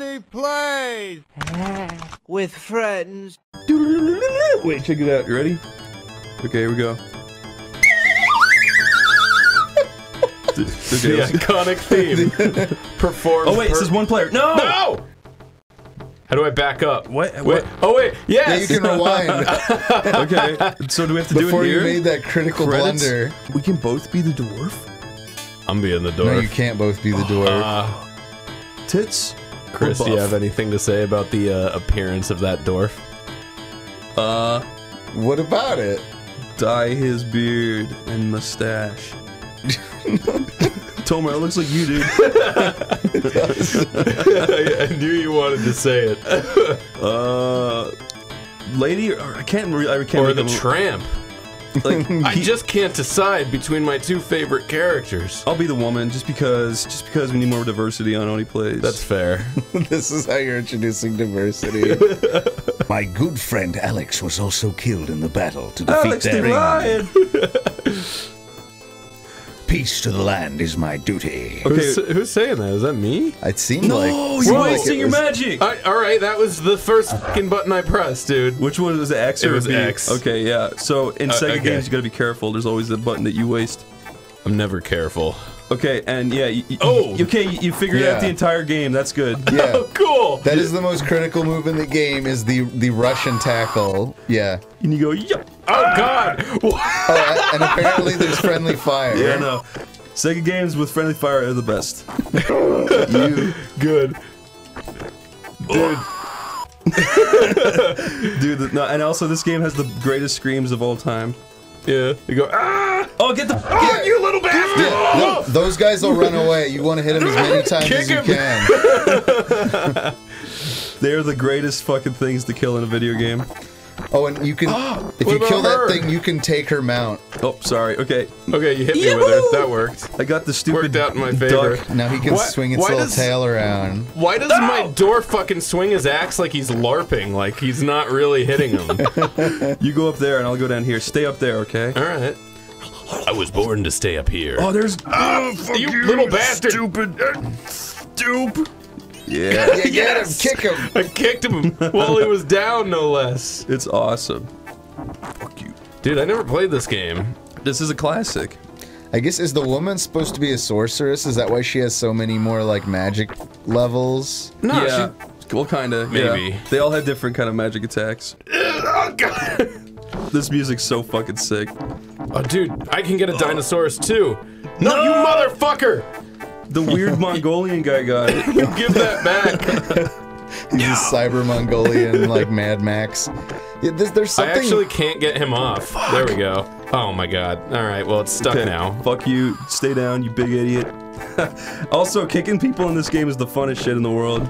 only plays with friends. Wait, check it out. You ready? Okay, here we go. okay, The iconic theme. Performed. oh wait, this is one player. No. No! How do I back up? What- Wait. what- Oh wait. Yeah, Yes. you can rewind Okay. So do we have to do it here? before you made that critical Credits? blunder. We can both be the dwarf. I'm being the dwarf. No, you can't both be the dwarf. Uh, Tits. Chris, or do you have anything to say about the uh, appearance of that dwarf? Uh, what about it? dye his beard and mustache. Tomar, it looks like you, dude. I, I knew you wanted to say it. Uh, lady, or I can't. Re- I can't. or the them- tramp. Like, I just can't decide between my two favorite characters. I'll be the woman just because. Just because we need more diversity on Oney plays. That's fair. this is how you're introducing diversity. My good friend Alex was also killed in the battle to defeat Alex their the enemy. Lion. Peace to the land is my duty. Okay. Who's, who's saying that? Is that me? It seemed No, like you're seemed like wasting your magic. I, all right, that was the first fucking button I pressed, dude. Which one was it, X It or was B? X. Okay, yeah. So in Uh, Sega okay. games, you gotta be careful. There's always the button that you waste. I'm never careful. Okay, and yeah, oh. you, you- Oh. okay, you, you figured Yeah. out the entire game. That's good. Yeah. Oh, cool. That is the most critical move in the game is the the Russian tackle. Yeah. And you go, yup. oh God. Oh, oh and apparently there's friendly fire. Yeah, no. Sega games with friendly fire are the best. You Good. Dude. Oh. Dude, no, and also this game has the greatest screams of all time. Yeah. You go. Ah! Oh, get the. Oh, you little bastard! Yeah, no, those guys will run away. You want to hit them as many times Kick as you him. can. They're the greatest fucking things to kill in a video game. Oh, and you can if you kill about that thing, you can take her mount. Oh, sorry. Okay, Okay, you hit me with her. That worked. I got the stupid Worked out in my favor. duck. Now he can Why- swing its why little does- tail around. Why does my door fucking swing his axe like he's larping? Like he's not really hitting him. You go up there, and I'll go down here. Stay up there, okay? All right. I was born to stay up here. Oh, there's. Ah, oh, you, little bastard! Stupid. Uh, Stoop. Yeah. Yeah, get him, kick him. I kicked him while he was down, no less. It's awesome. Fuck you. Dude, I never played this game. This is a classic. I guess is the woman supposed to be a sorceress? Is that why she has so many more like magic levels? No, yeah. Well, kinda. Maybe. Yeah. They all have different kind of magic attacks. Oh, God. This music's so fucking sick. Oh, dude, I can get a oh. dinosaurus too. No, you motherfucker! The weird Mongolian guy got it. You give that back. He's a cyber Mongolian like Mad Max. Yeah, there's, there's I something. actually can't get him off. There we go. Oh my god. Alright, well, it's stuck Okay, now. Fuck you. Stay down, you big idiot. also, kicking people in this game is the funnest shit in the world.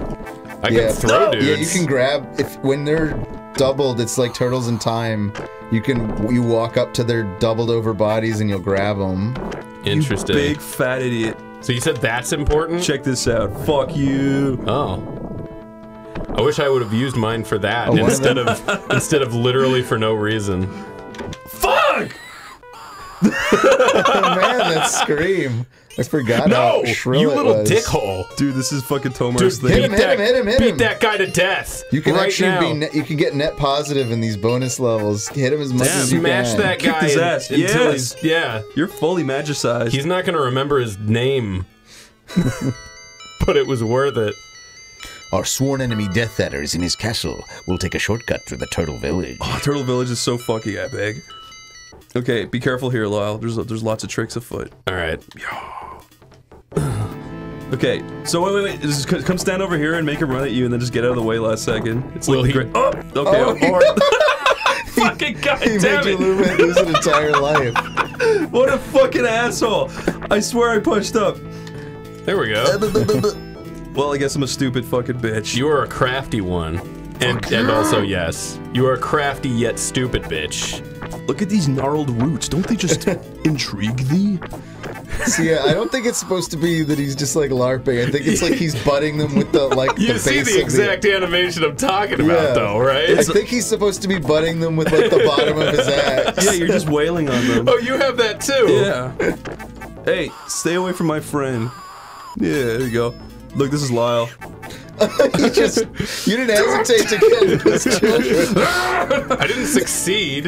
I yeah, can throw dudes. Yeah, you can grab if when they're doubled. It's like turtles in time. You can you walk up to their doubled over bodies and you'll grab them. Interesting. You big fat idiot. So you said that's important? Check this out. Fuck you. Oh. I wish I would have used mine for that oh, of instead of instead of literally for no reason. Fuck! Oh man, that scream! I forgot No, how shrill you it little was. dickhole. Dude, this is fucking Dude, Tomar's beat thing. him, hit him, hit him, hit him. beat that guy to death. You can right actually now. be net, you can get net positive in these bonus levels. Hit him as much as you Smash can. Smash that guy his un- ass. until Yes. he's yeah. You're fully magicized. He's not gonna remember his name. but it was worth it. Our sworn enemy Death Adder is in his castle. We'll take a shortcut through the Turtle Village. Oh, Turtle Village is so fucking epic. Okay, be careful here, Lyle. There's there's lots of tricks afoot. Alright. Okay, so wait, wait, wait. Just c- come stand over here and make him run at you, and then just get out of the way last second. It's Will like the he- great. Oh, okay. Oh, oh he- oh, fucking He made you lose, lose an entire life. What a fucking asshole! I swear I punched up. There we go. Well, I guess I'm a stupid fucking bitch. You are a crafty one. And, and also, yes, you are a crafty yet stupid bitch. Look at these gnarled roots. Don't they just intrigue thee? See, I don't think it's supposed to be that he's just like LARPing. I think it's like he's butting them with the like You the see base the of exact animation I'm talking about, Yeah. though, right? I think he's supposed to be butting them with like the bottom of his axe. Yeah, you're just wailing on them. oh, you have that too. Yeah. Hey, stay away from my friend. Yeah, there you go. Look, this is Lyle. you just you didn't hesitate to kill his children. I didn't succeed.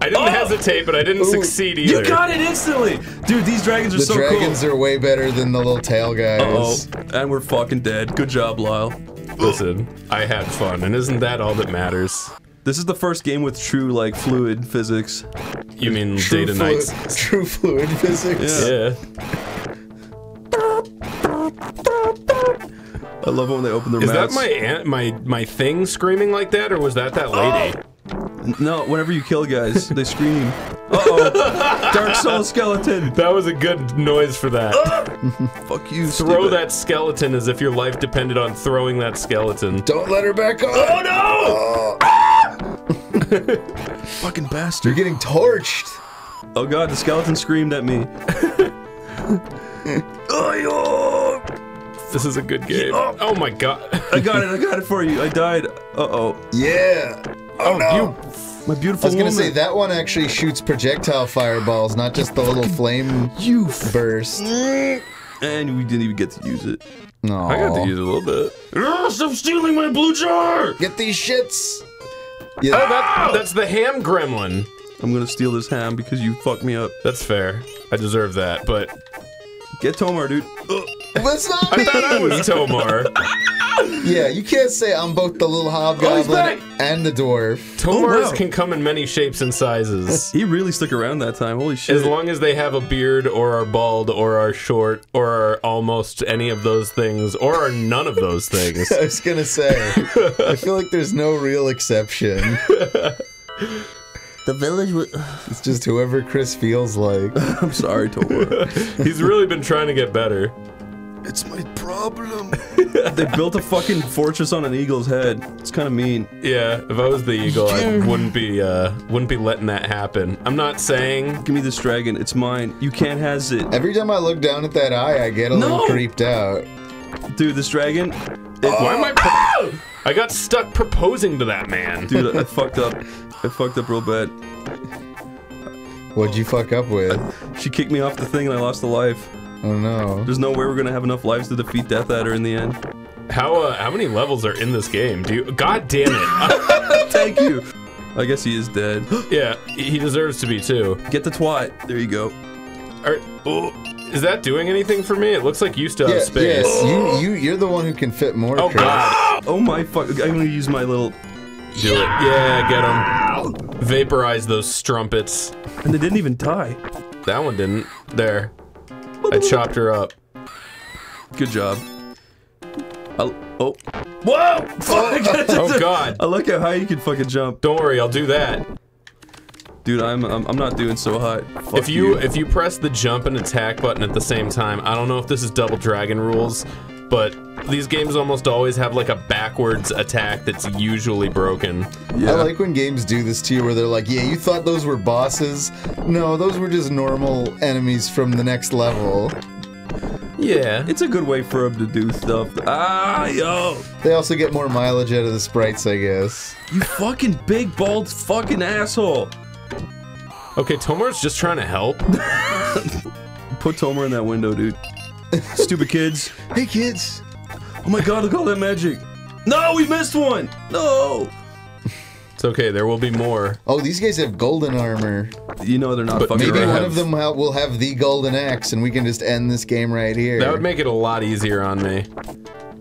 I didn't hesitate, but I didn't succeed either. You got it instantly, dude. These dragons are The so dragons cool. are way better than the little tail guys. Uh oh, and we're fucking dead. Good job, Lyle. Listen, I had fun, and isn't that all that matters? This is the first game with true like fluid physics. You mean True Data fluid, Knights? true fluid physics. Yeah. Yeah. I love it when they open their Is that my aunt, my my thing screaming like that, or was that that lady? No, whenever you kill guys, they scream. Uh oh, Dark Soul skeleton. That was a good noise for that. Fuck you. Throw stupid. that skeleton as if your life depended on throwing that skeleton. Don't let her back on. Oh no! fucking bastard. You're getting torched. Oh god, the skeleton screamed at me. oh, This is a good game. Oh my god. I got it. I got it for you. I died. Uh oh. Yeah. Oh, no. My beautiful I beautiful was gonna woman. say that one actually shoots projectile fireballs, not just the little flame You. burst. And we didn't even get to use it. No. I got to use it a little bit. Oh, stop stealing my blue jar! Get these shits. Oh, Yeah. that, that's the ham gremlin. I'm gonna steal this ham because you fucked me up. That's fair. I deserve that, but Get Tomar, dude. That's not I me. thought I was Tomar. Yeah, you can't say I'm both the little Oh, hobgoblin back. and the dwarf. Tomars oh, wow. can come in many shapes and sizes. He really stuck around that time. Holy shit. As long as they have a beard, or are bald, or are short, or are almost any of those things, or are none of those things. I was gonna say, I feel like there's no real exception. The village was. It's just whoever Chris feels like. I'm sorry, Tomar. He's really been trying to get better. it's my problem. they built a fucking fortress on an eagle's head. It's kind of mean. Yeah, if I was the eagle, I wouldn't be uh wouldn't be letting that happen. I'm not saying Give me this dragon. It's mine. You can't has it. Every time I look down at that eye, I get a little creeped out. Dude, this dragon. why am I pro- I got stuck proposing to that man. Dude, I fucked up. I fucked up real bad. What'd you fuck up with? She kicked me off the thing and I lost a life. Oh no. There's no way we're gonna have enough lives to defeat Death Adder in the end. How uh, how many levels are in this game? Do you God damn it. Thank you. I guess he is dead. yeah, he deserves to be too. Get the twat. There you go. Are, oh, is that doing anything for me? It looks like you still have space. yes, you you you're the one who can fit more. Oh Chris. god. Oh my fuck! I'm gonna use my little. Do it. Yeah, get him. Vaporize those strumpets. And they didn't even die. That one didn't. There. I chopped her up. Good job. I'll, oh. Whoa! Fuck! Oh god. I look at how high you can fucking jump, Don't worry, I'll do that. Dude. I'm I'm, I'm not doing so hot. Fuck If you if you press the jump and attack button at the same time, I don't know if this is Double Dragon rules, but these games almost always have like a backwards attack that's usually broken. yeah. I like when games do this to you where they're like, yeah, you thought those were bosses. No, those were just normal enemies from the next level. Yeah. It's a good way for them to do stuff. Ah, yo! They also get more mileage out of the sprites, I guess. You fucking big bald fucking asshole! Okay, Tomar's just trying to help. Put Tomar in that window, dude. Stupid kids. Hey kids! Oh my god, look at all that magic. No, we missed one! No! It's okay, there will be more. Oh, these guys have golden armor. You know they're not But fucking Maybe Right. one of them will have the golden axe, and we can just end this game right here. That would make it a lot easier on me.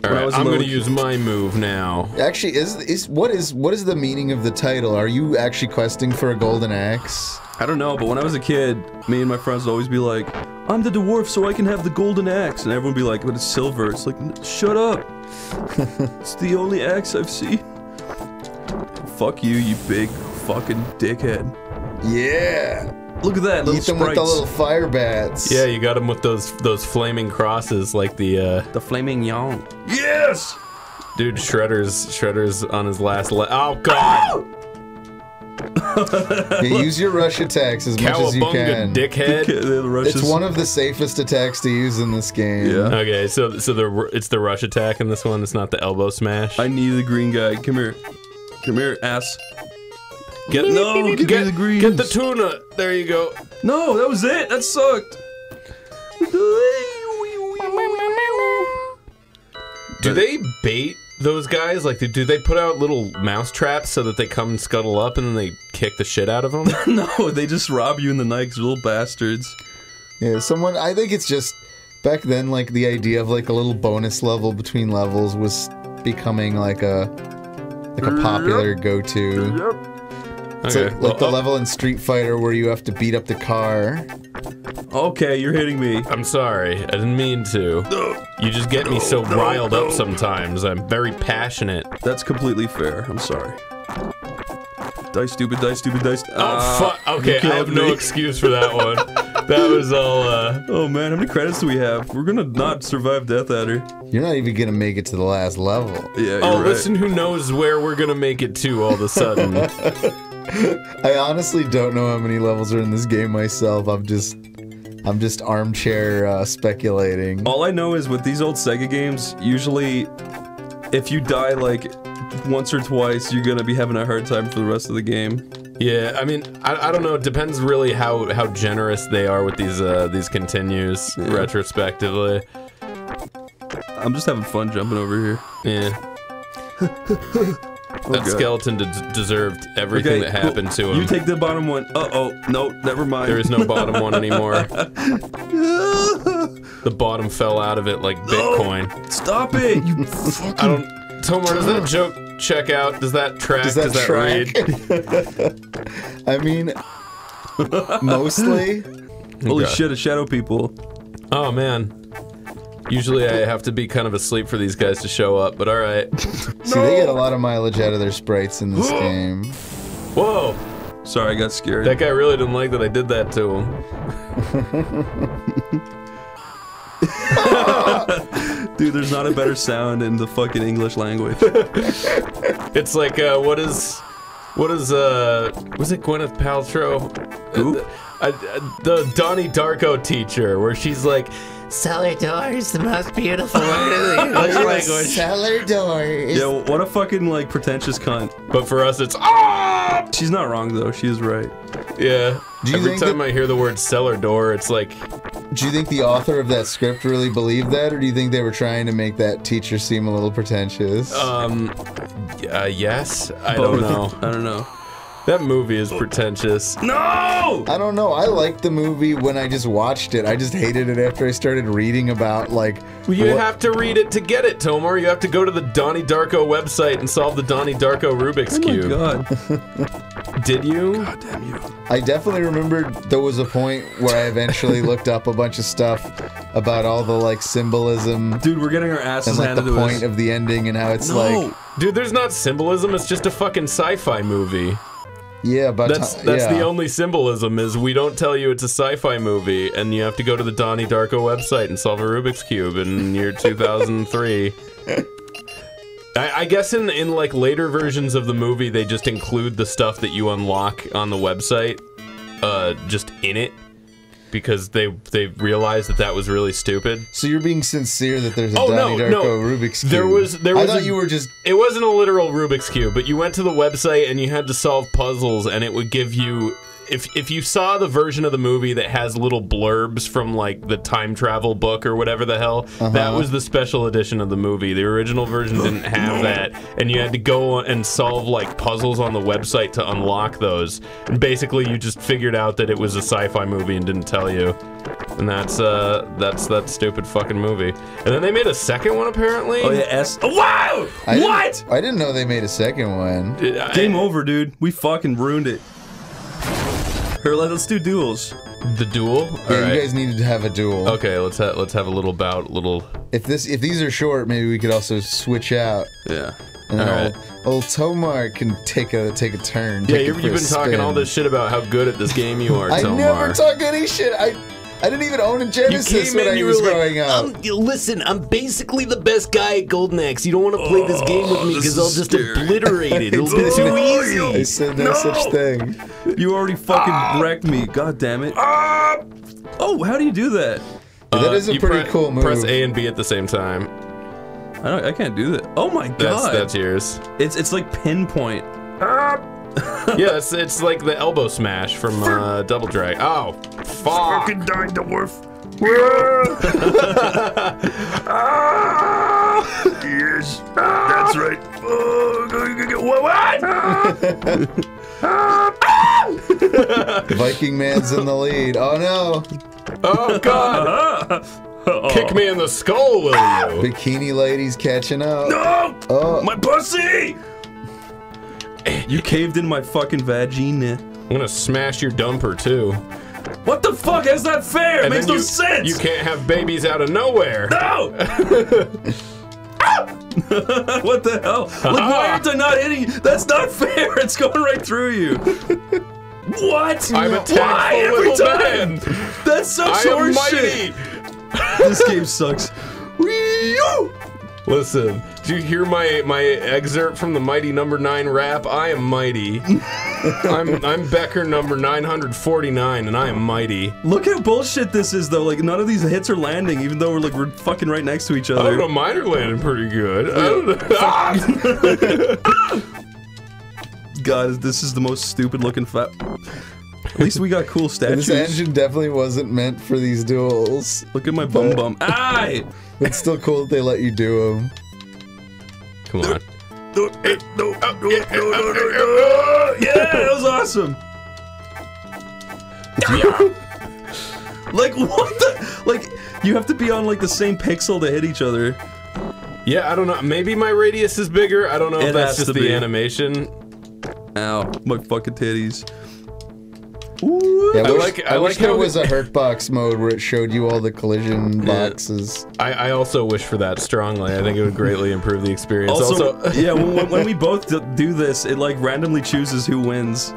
I Alright, was a I'm gonna use my move now. Actually, is is what is what is the meaning of the title? Are you actually questing for a golden axe? I don't know, but when I was a kid, me and my friends would always be like, I'm the dwarf so I can have the golden axe. And everyone would be like, but it's silver. It's like, shut up. it's the only axe I've seen. Fuck you, you big fucking dickhead. Yeah. Look at that, little Eat them with the little fire bats. Yeah, you got them with those those flaming crosses like the uh The flaming yang. Yes! dude Shredder's Shredder's on his last le- Oh god. Yeah, use your rush attacks as much as you can. dickhead. The, the. It's one of the safest attacks to use in this game. Yeah. Okay, so so the it's the rush attack in this one. It's not the elbow smash. I need the green guy. Come here. Come here, ass. get No, give me get, the greens. Get the tuna. There you go. No, that was it. That sucked. Do they bait those guys? Like, do, do they put out little mouse traps so that they come and scuttle up and then they kick the shit out of them? no, they just rob you in the night 'cause they're little bastards. Yeah, someone. I think it's just back then, like the idea of like a little bonus level between levels was becoming like a like a popular go-to. It's Okay. like, well, like the oh, level in Street Fighter where you have to beat up the car. Okay, you're hitting me. I'm sorry. I didn't mean to. You just get me so riled up sometimes. I'm very passionate. That's completely fair. I'm sorry. Die stupid, die stupid, die st- Oh, Ah, fuck. Okay, I have killed no excuse for that one. that was all, uh. Oh man, how many credits do we have? We're gonna not survive Death Adder. You're not even gonna make it to the last level. Yeah, you're Oh, right. listen, who knows where we're gonna make it to all of a sudden. I honestly don't know how many levels are in this game myself. I'm just, I'm just armchair uh, speculating. All I know is with these old Sega games, usually, if you die like once or twice, you're gonna be having a hard time for the rest of the game. Yeah, I mean, I, I don't know. It depends really how how generous they are with these uh these continues retrospectively. I'm just having fun jumping over here. Yeah. that God. skeleton de- deserved everything that cool. happened to him. You take the bottom one. Uh oh, no, never mind. there is no bottom one anymore. The bottom fell out of it like Bitcoin. Stop it, you fucking. I don't. Tomar, does that joke check out? Does that track? Does that, read? track? I mean, mostly. Holy Okay. shit, a shadow people. Oh man. Usually I have to be kind of asleep for these guys to show up, but all right. See, they get a lot of mileage out of their sprites in this game. Whoa! Sorry, I got scared. That guy really didn't like that I did that to him. Dude, there's not a better sound in the fucking English language. It's like uh, what is, what is uh, was it Gwyneth Paltrow? Who? Uh, uh, the Donnie Darko teacher, where she's like, Cellar door is the most beautiful word in the English language. Cellar doors. yeah, what a fucking like pretentious cunt. but for us it's ah. She's not wrong though. She is right. Yeah. Do you Every think time that- I hear the word cellar door, it's like, Do you think the author of that script really believed that, or do you think they were trying to make that teacher seem a little pretentious? um, uh, yes. I don't know. I don't know. That movie is pretentious. No! I don't know. I liked the movie when I just watched it. I just hated it after I started reading about like. Well, you what- have to read it to get it, Tomar. You have to go to the Donnie Darko website and solve the Donnie Darko Rubik's Cube. Oh my god. Did you? God damn you. I definitely remembered there was a point where I eventually looked up a bunch of stuff about all the like symbolism Dude, we're getting our asses and like handed the point us. of the ending and how it's no. like. Dude, there's not symbolism. It's just a fucking sci-fi movie. Yeah, but That's that's the only symbolism is we don't tell you it's a sci-fi movie, and you have to go to the Donnie Darko website and solve a Rubik's cube in year 2003. I, I guess in in like later versions of the movie, they just include the stuff that you unlock on the website, uh, just in it, because they they realized that that was really stupid. So you're being sincere that there's a Oh, Donnie no, Darko no. Rubik's cube. There was- there was I thought a- you were just. It wasn't a literal Rubik's cube, but you went to the website and you had to solve puzzles, and it would give you. If, if you saw the version of the movie that has little blurbs from like the time travel book or whatever the hell, that was the special edition of the movie. The original version didn't have that, and you had to go and solve like puzzles on the website to unlock those. And basically, you just figured out that it was a sci-fi movie and didn't tell you. And that's uh that's that stupid fucking movie. And then they made a second one apparently. Oh yeah, S. Oh, wow! I didn't- what? I didn't know they made a second one. I- Game over, dude. We fucking ruined it. Here, let- let's do duels. The duel. Yeah, All right. you guys needed to have a duel. Okay, let's ha- let's have a little bout, little. If this, if these are short, maybe we could also switch out, Yeah. and Alright. old, old Tomar can take a take a turn. Yeah, take you've, you've a been talking all this shit about how good at this game you are, I Tomar. never talk any shit. I I didn't even own a Genesis when I was growing up. Um, listen, I'm basically the best guy at Golden Axe. You don't want to play this game with me because I'll just scary. obliterate it. It'll be It's too so easy. I said no, such thing. You already fucking wrecked me. God damn it. Oh, how do you do that? that is a Uh, you pretty cool move. Press A and B at the same time. I don't. I can't do that. Oh my god. That's that's yours. It's it's like pinpoint. yeah, it's, it's like the elbow smash from uh, Double Drag. Oh, fuck! Fucking dying dwarf. Yes, that's right. Oh, what? Viking man's in the lead. Oh no! Oh God! Kick me in the skull, will you? Bikini lady's catching up. No! Oh, My pussy! You caved in my fucking vagina. I'm gonna smash your dumper too. What the fuck? Is that fair? It And makes then no you, sense. You can't have babies out of nowhere. No! what the hell? Like, why ah. aren't I not hitting? That's not fair. It's going right through you. What? I'm a Why every little time? man. That's such I am horseshit. mighty. This game sucks. Listen, do you hear my my excerpt from the Mighty Number Nine rap? I am mighty. I'm I'm Becker number 949, and I am mighty. Look how bullshit this is, though. Like, none of these hits are landing, even though we're like we're fucking right next to each I don't other. know, mine are landing pretty good. I don't know. God, this is the most stupid looking fat. At least we got cool statues. this engine definitely wasn't meant for these duels. Look at my bum bum. Aye! It's still cool that they let you do them. Come on. No, no, no, no, no. Yeah, that was awesome. like what the? Like you have to be on like the same pixel to hit each other. Yeah, I don't know. Maybe my radius is bigger. I don't know if that's just the be. animation. Ow, my fucking titties. Yeah, I, I wish, like- I I wish like there how was it- a hurt box mode where it showed you all the collision Yeah. boxes. I, I also wish for that strongly. I think it would greatly improve the experience. Also, Also, yeah, when, when we both do this, it like randomly chooses who wins.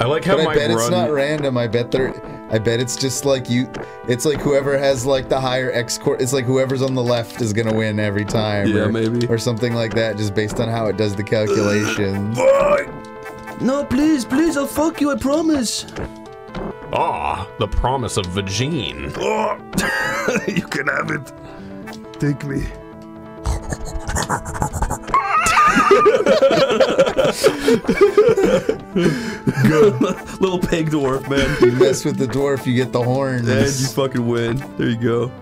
I like how But my I bet run. it's not random. I bet they're. I bet it's just like you. It's like whoever has like the higher X core. It's like whoever's on the left is gonna win every time. Yeah, or, maybe. or something like that, just based on how it does the calculations. No, please, please, I'll fuck you, I promise. Ah, the promise of Vagine. you can have it. Take me. Good. Little pig dwarf, man. you mess with the dwarf, you get the horns. And you fucking win. There you go.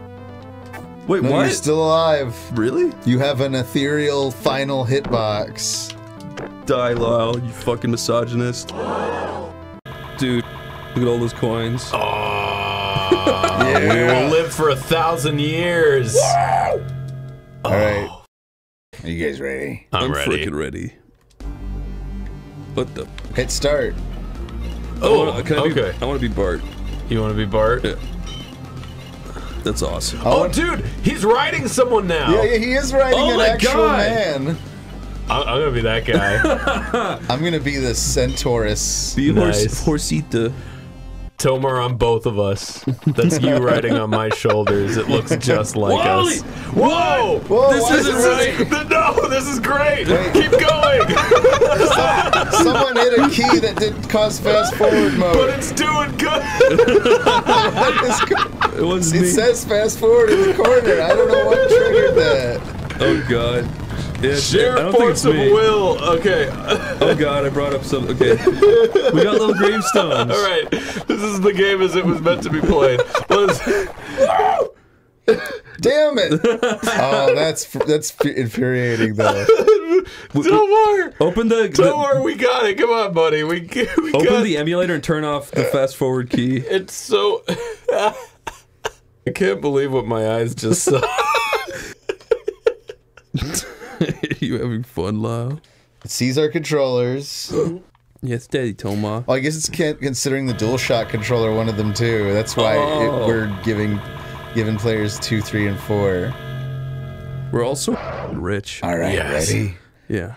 Wait, no, what? you're still alive. really? You have an ethereal final hitbox. Die, Lyle, you fucking misogynist. Dude, look at all those coins. Ah, we will live for a thousand years. All right. Are you guys ready? I'm, I'm ready. freaking ready. What the? Hit start. Oh, I wanna- can I be- okay. I want to be Bart. You want to be Bart? Yeah. That's awesome. Oh, dude, he's riding someone now. Yeah, yeah, he is riding Oh an my actual God. man. I'm, I'm gonna be that guy. I'm gonna be the centaurus. Be Nice. horse, horsita. Tomar on both of us. That's you riding on my shoulders. It looks just like Wally! us. Whoa! Whoa, This isn't is it- right. No, this is great. Wait. Keep going. Someone hit a key that didn't cause fast forward mode. but it's doing good. It was It me. says fast forward in the corner. I don't know what triggered that. oh god. Yeah, I Sheer don't force of me. will. Okay. Oh god, I brought up some. Okay, we got little gravestones. All right. This is the game as it was meant to be played. Let's, Damn it! Oh, that's that's infuriating though. Tomar. Open the, the Tomar, we got it. Come on, buddy. We, we open got the emulator and turn off the fast forward key. It's so. I can't believe what my eyes just saw. you having fun, Lyle? It sees our controllers. Yes, Daddy Toma. Well, I guess it's considering the DualShock controller one of them too. That's why Oh. it, we're giving giving players two, three, and four. We're also rich. All right, Yes. ready? Yeah.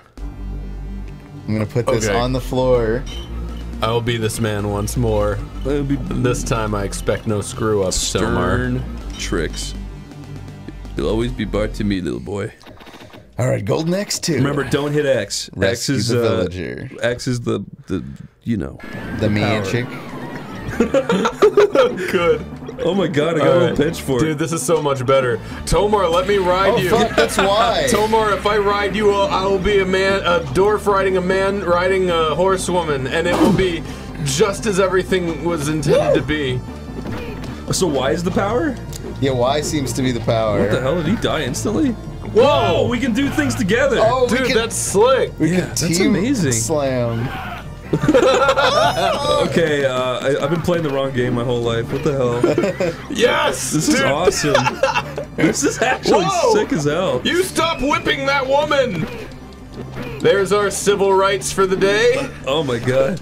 I'm gonna put this Okay. on the floor. I will be this man once more. Be This time I expect no screw ups, Tomar. stern tricks. You'll always be Bart to me, little boy. All right, Golden Axe two. Remember, don't hit X. X is the uh, villager. X is the the you know. the man power. chick. Good. Oh my god, I got a Alright. little pitch for Dude, this is so much better. Tomar, let me ride Oh you. fuck, that's why. Tomar, if I ride you, I'll, I will be a man, a dwarf riding a man riding a horsewoman, and it will be just as everything was intended to be. So why is the power? Yeah, Y seems to be the power. What the hell did he die instantly? Whoa, we can do things together. Oh, we Dude, can, that's slick. we Yeah, can that's team amazing. Slam. Okay, uh, I, I've been playing the wrong game my whole life. What the hell? Yes! This is awesome. this is actually Whoa! sick as hell. You stop whipping that woman! There's our civil rights for the day. Oh my god.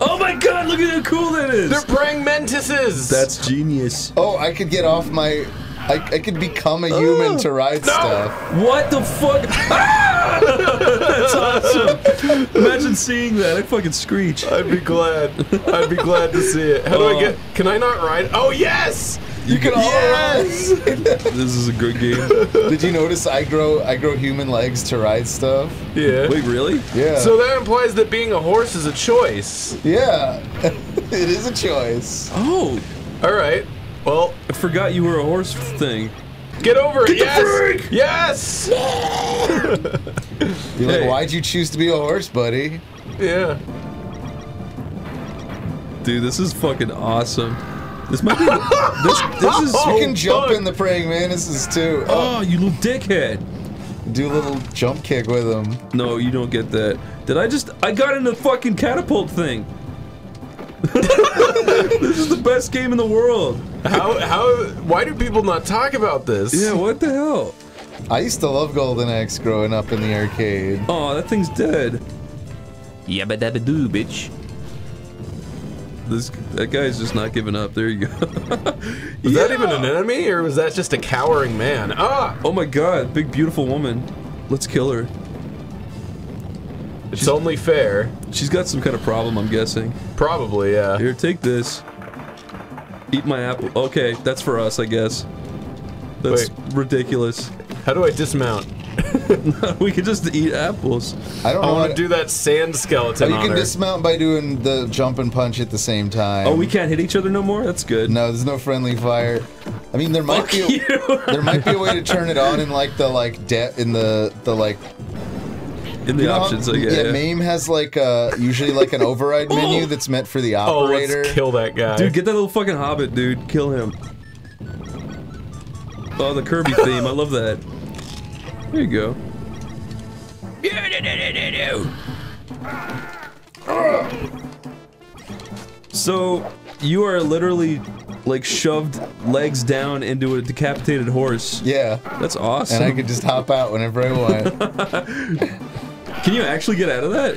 Oh my god, look at how cool that is. They're praying mantises. That's genius. Oh, I could get off my. I, I could become a human to ride stuff. What the fuck? Ah! That's awesome. Imagine seeing that. I'd fucking screech. I'd be glad. I'd be glad to see it. How do I get? Can I not ride? Oh yes! You can all Yes! This is a good game. Did you notice I grow I grow human legs to ride stuff? Yeah. Wait, really? Yeah. So that implies that being a horse is a choice. yeah, it is a choice. Oh, All right. Well, I forgot you were a horse thing. get over it. the yes. freak! Yes. You're Hey. like, why'd you choose to be a horse, buddy? Yeah. Dude, this is fucking awesome. This might be. this, this is. You can Oh, jump fuck. in the praying mantises too. Oh, Oh, you little dickhead. do a little jump kick with him. No, you don't get that. Did I just. I got in the fucking catapult thing. this is the best game in the world. How? How? Why do people not talk about this? Yeah, what the hell? I used to love Golden Axe growing up in the arcade. Oh, that thing's dead. Yabba dabba doo, bitch. This that guy's just not giving up. There you go. Was that even an enemy, or was that just a cowering man? Ah! Oh my god, big beautiful woman. Let's kill her. It's only fair. She's got some kind of problem, I'm guessing. Probably, yeah. Here, take this. Eat my apple. Okay, that's for us, I guess. That's Wait. ridiculous. How do I dismount? we could just eat apples. I don't I want to do that sand skeleton. oh, you on can her. dismount by doing the jump and punch at the same time. Oh, we can't hit each other no more? That's good. No, there's no friendly fire. I mean, there might Fuck be. A, there might be a way to turn it on in like the like de- in the the like In the you know how- options, I yeah. Yeah, MAME has like uh usually like an override menu that's meant for the oh, operator. let's kill that guy. Dude, get that little fucking hobbit, dude. Kill him. Oh, the Kirby theme. I love that. There you go. So, you are literally like shoved legs down into a decapitated horse. yeah, That's awesome. and I could just hop out whenever I want. Can you actually get out of that?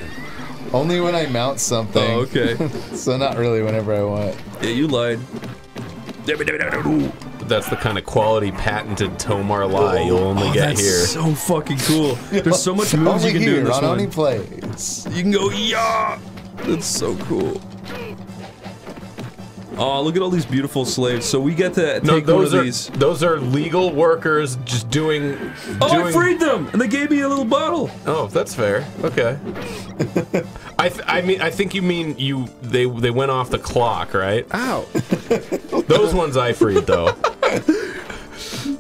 Only when I mount something. Oh, okay. so not really whenever I want. Yeah, you lied. That's the kind of quality patented Tomar lie you'll oh, only Oh, get that's here. so fucking cool. There's so much moves Only you can here do in this on one. Only Plays. You can go, yeah! That's so cool. Oh, look at all these beautiful slaves. So we get to take No, one of those are these. those are legal workers just doing. Oh, doing, I freed them, and they gave me a little bottle. Oh, that's fair. Okay. I th- I mean I think you mean you they they went off the clock, right? Ow! Those ones I freed though.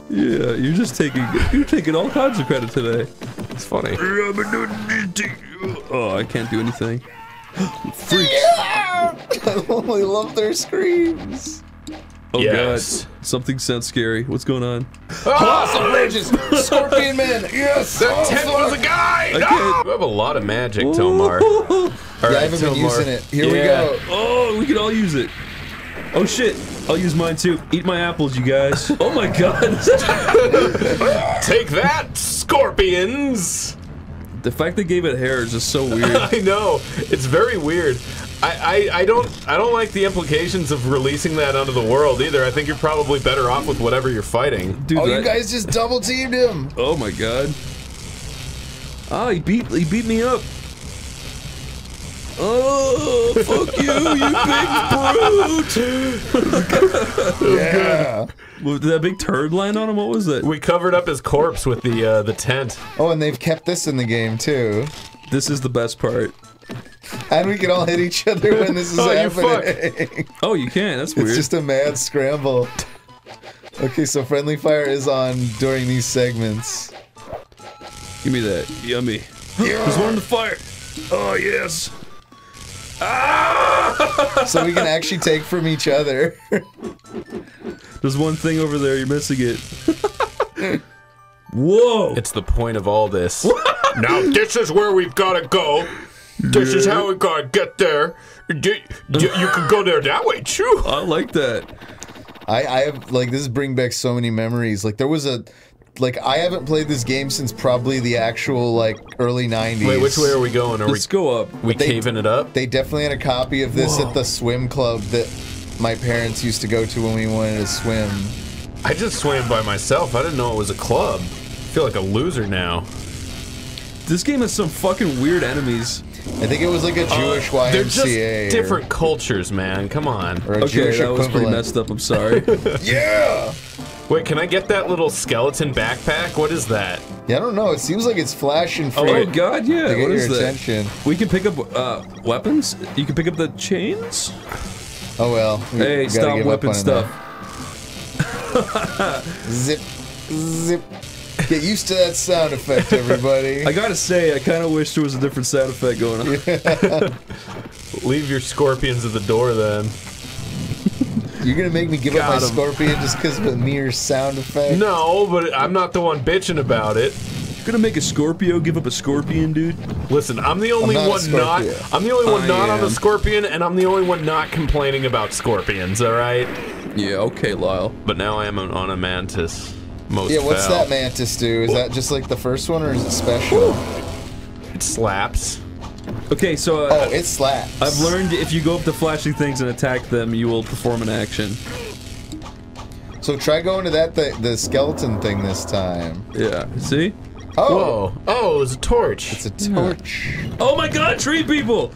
Yeah, you're just taking you're taking all kinds of credit today. It's funny. Oh, I can't do anything. Freaks. Oh, I only love their screams. Oh Yes. god, something sounds scary. What's going on? Ah! Awesome bridges, Scorpion Man. Yes. That tent was a guy. No! You have a lot of magic, Tomar. All Yeah, I haven't been using it. Here we go. Oh, we can all use it. Oh shit! I'll use mine too. Eat my apples, you guys. Oh my god! Take that, scorpions! The fact they gave it hair is just so weird. I know it's very weird. I, I, I don't I don't like the implications of releasing that onto the world either. I think you're probably better off with whatever you're fighting. Dude, Oh, you guys just double teamed him. Oh my god. Ah, he beat he beat me up. Oh, fuck you, you big brute! Yeah. Well, Did that big turd land on him? What was it? We covered up his corpse with the uh, the tent. Oh, and they've kept this in the game too. This is the best part. And we can all hit each other when this is Oh, you happening. Oh, you can. That's weird. It's just a mad scramble. Okay, so friendly fire is on during these segments. Give me that. Yummy. There's one in the fire. Oh yes. Ah! So we can actually take from each other. There's one thing over there. You're missing it. Whoa! It's the point of all this. now this is where we've got to go. This is how we gotta get there. D- d- You could go there that way too. I like that. I, I have like this is bring back so many memories. Like there was a like I haven't played this game since probably the actual like early '90s. Wait, which way are we going? Are Let's go up. we we they- caving it up? They definitely had a copy of this at the swim club that my parents used to go to when we wanted to swim. I just swam by myself. I didn't know it was a club. I feel like a loser now. This game has some fucking weird enemies. I think it was like a Jewish YMCA. Uh, They're just or- different cultures, man. Come on. Or, a Okay, Jewish that was pretty messed up. I'm sorry. Yeah. Wait, can I get that little skeleton backpack? What is that? Yeah, I don't know. It seems like it's flashing for oh you god, yeah. to get What your is that? attention. We can pick up uh, weapons. You can pick up the chains. Oh well. We- we Hey, gotta stop give up whipping stuff. Zip, zip. Get used to that sound effect, everybody. I gotta say, I kind of wish there was a different sound effect going on. Leave your scorpions at the door then. You're gonna make me give up my Got 'em. scorpion just because of a mere sound effect? No, but I'm not the one bitching about it. You're gonna make a Scorpio give up a scorpion, dude? Listen, I'm the only not one not. I'm the only one I not on am. a scorpion, and I'm the only one not complaining about scorpions. All right. Yeah, okay, Lyle. But now I am on on a mantis. Most Yeah, what's foul. that mantis do? Is that just like the first one, or is it special? It slaps. Okay, so Oh, uh, it slaps. I've learned if you go up to flashing things and attack them, you will perform an action. So try going to that the, the skeleton thing this time. Yeah, see? Oh, Whoa! Oh, it's a torch. it's a torch. Oh my god, tree people!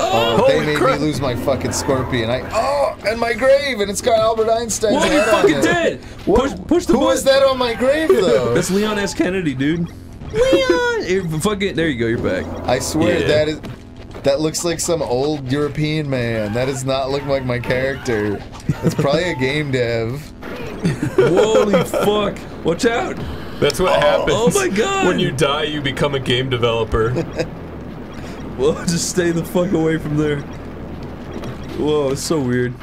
Oh, they made crap. me lose my fucking scorpion. I oh, and my grave, and it's got Albert Einstein's Whoa, head you're fucking it. dead! What- Push, push the Who button. was that on my grave though? That's Leon S. Kennedy, dude. Leon! Here, fucking, there you go, you're back. I swear Yeah. that is that looks like some old European man. That does not look like my character. It's probably a game dev. Holy fuck! Watch out! That's what oh, happens. oh my God. When you die, you become a game developer. Well, just stay the fuck away from there. Whoa, it's so weird.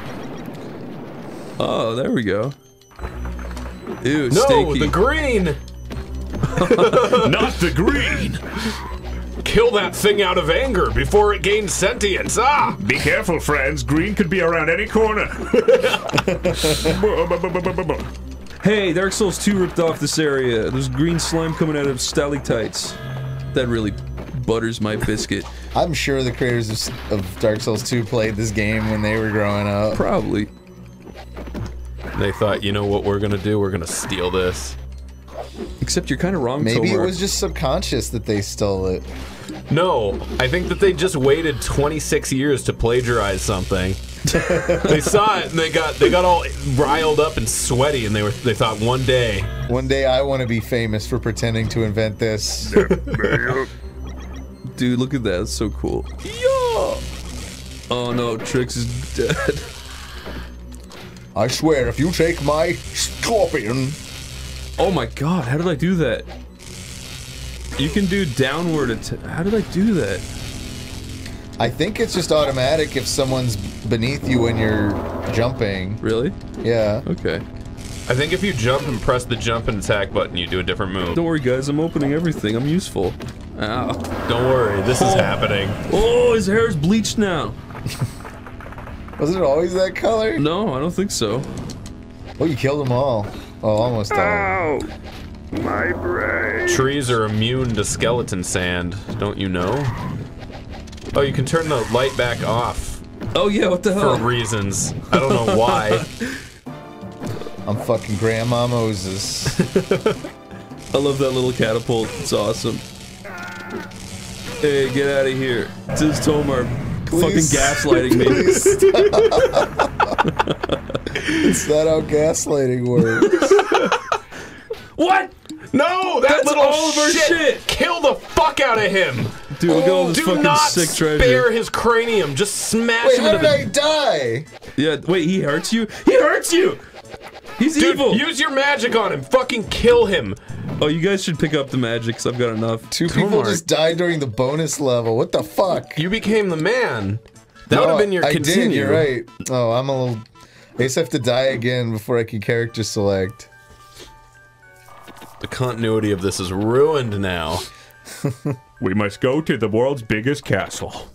Oh, there we go. Ew, no, stinky. the green. Not the green. Kill that thing out of anger before it gains sentience. Ah! Be careful, friends. Green could be around any corner. Hey, Dark Souls 2 ripped off this area. There's green slime coming out of stalactites. That really butters my biscuit. I'm sure the creators of, of Dark Souls 2 played this game when they were growing up. Probably. They thought, you know what we're gonna do? We're gonna steal this. Except you're kind of wrong, Maybe it was just subconscious that they stole it. No, I think that they just waited 26 years to plagiarize something. they saw it and they got they got all riled up and sweaty, and they were they thought one day One day I want to be famous for pretending to invent this. Dude, look at that. It's so cool. Yeah! Oh no, Trix is dead. I swear, if you take my scorpion, Oh my god, how did I do that? You can do downward attack. How did I do that? I think it's just automatic if someone's beneath you when you're jumping. Really? Yeah. Okay. I think if you jump and press the jump and attack button, you do a different move. Don't worry, guys. I'm opening everything. I'm useful. Ow. Don't worry, this is oh. happening. Oh, his hair is bleached now. Wasn't it always that color? No, I don't think so. Oh, you killed them all. Oh, almost all. Ow! My brain. Trees are immune to skeleton sand, don't you know? Oh, you can turn the light back off Oh yeah, what the hell? for reasons. I don't know why. I'm fucking Grandma Moses. I love that little catapult. It's awesome. Hey, get out of here. This is Tomar fucking Please. gaslighting me. It's not how gaslighting works. what? No, that That's little all of our shit. Kill the fuck out of him. Dude, look at all oh, this Do fucking not sick treasure. spare his cranium. Just smash Wait, him how into did the. I die? Yeah, wait, he hurts you? He hurts you! He's Dude, evil! use your magic on him. Fucking kill him. Oh, you guys should pick up the magic, because I've got enough. Two people Tomar. just died during the bonus level. What the fuck? You became the man. That would have been your I continue. did, you're right. Oh, I'm a little... I just have to die again before I can character select. The continuity of this is ruined now. We must go to the world's biggest castle.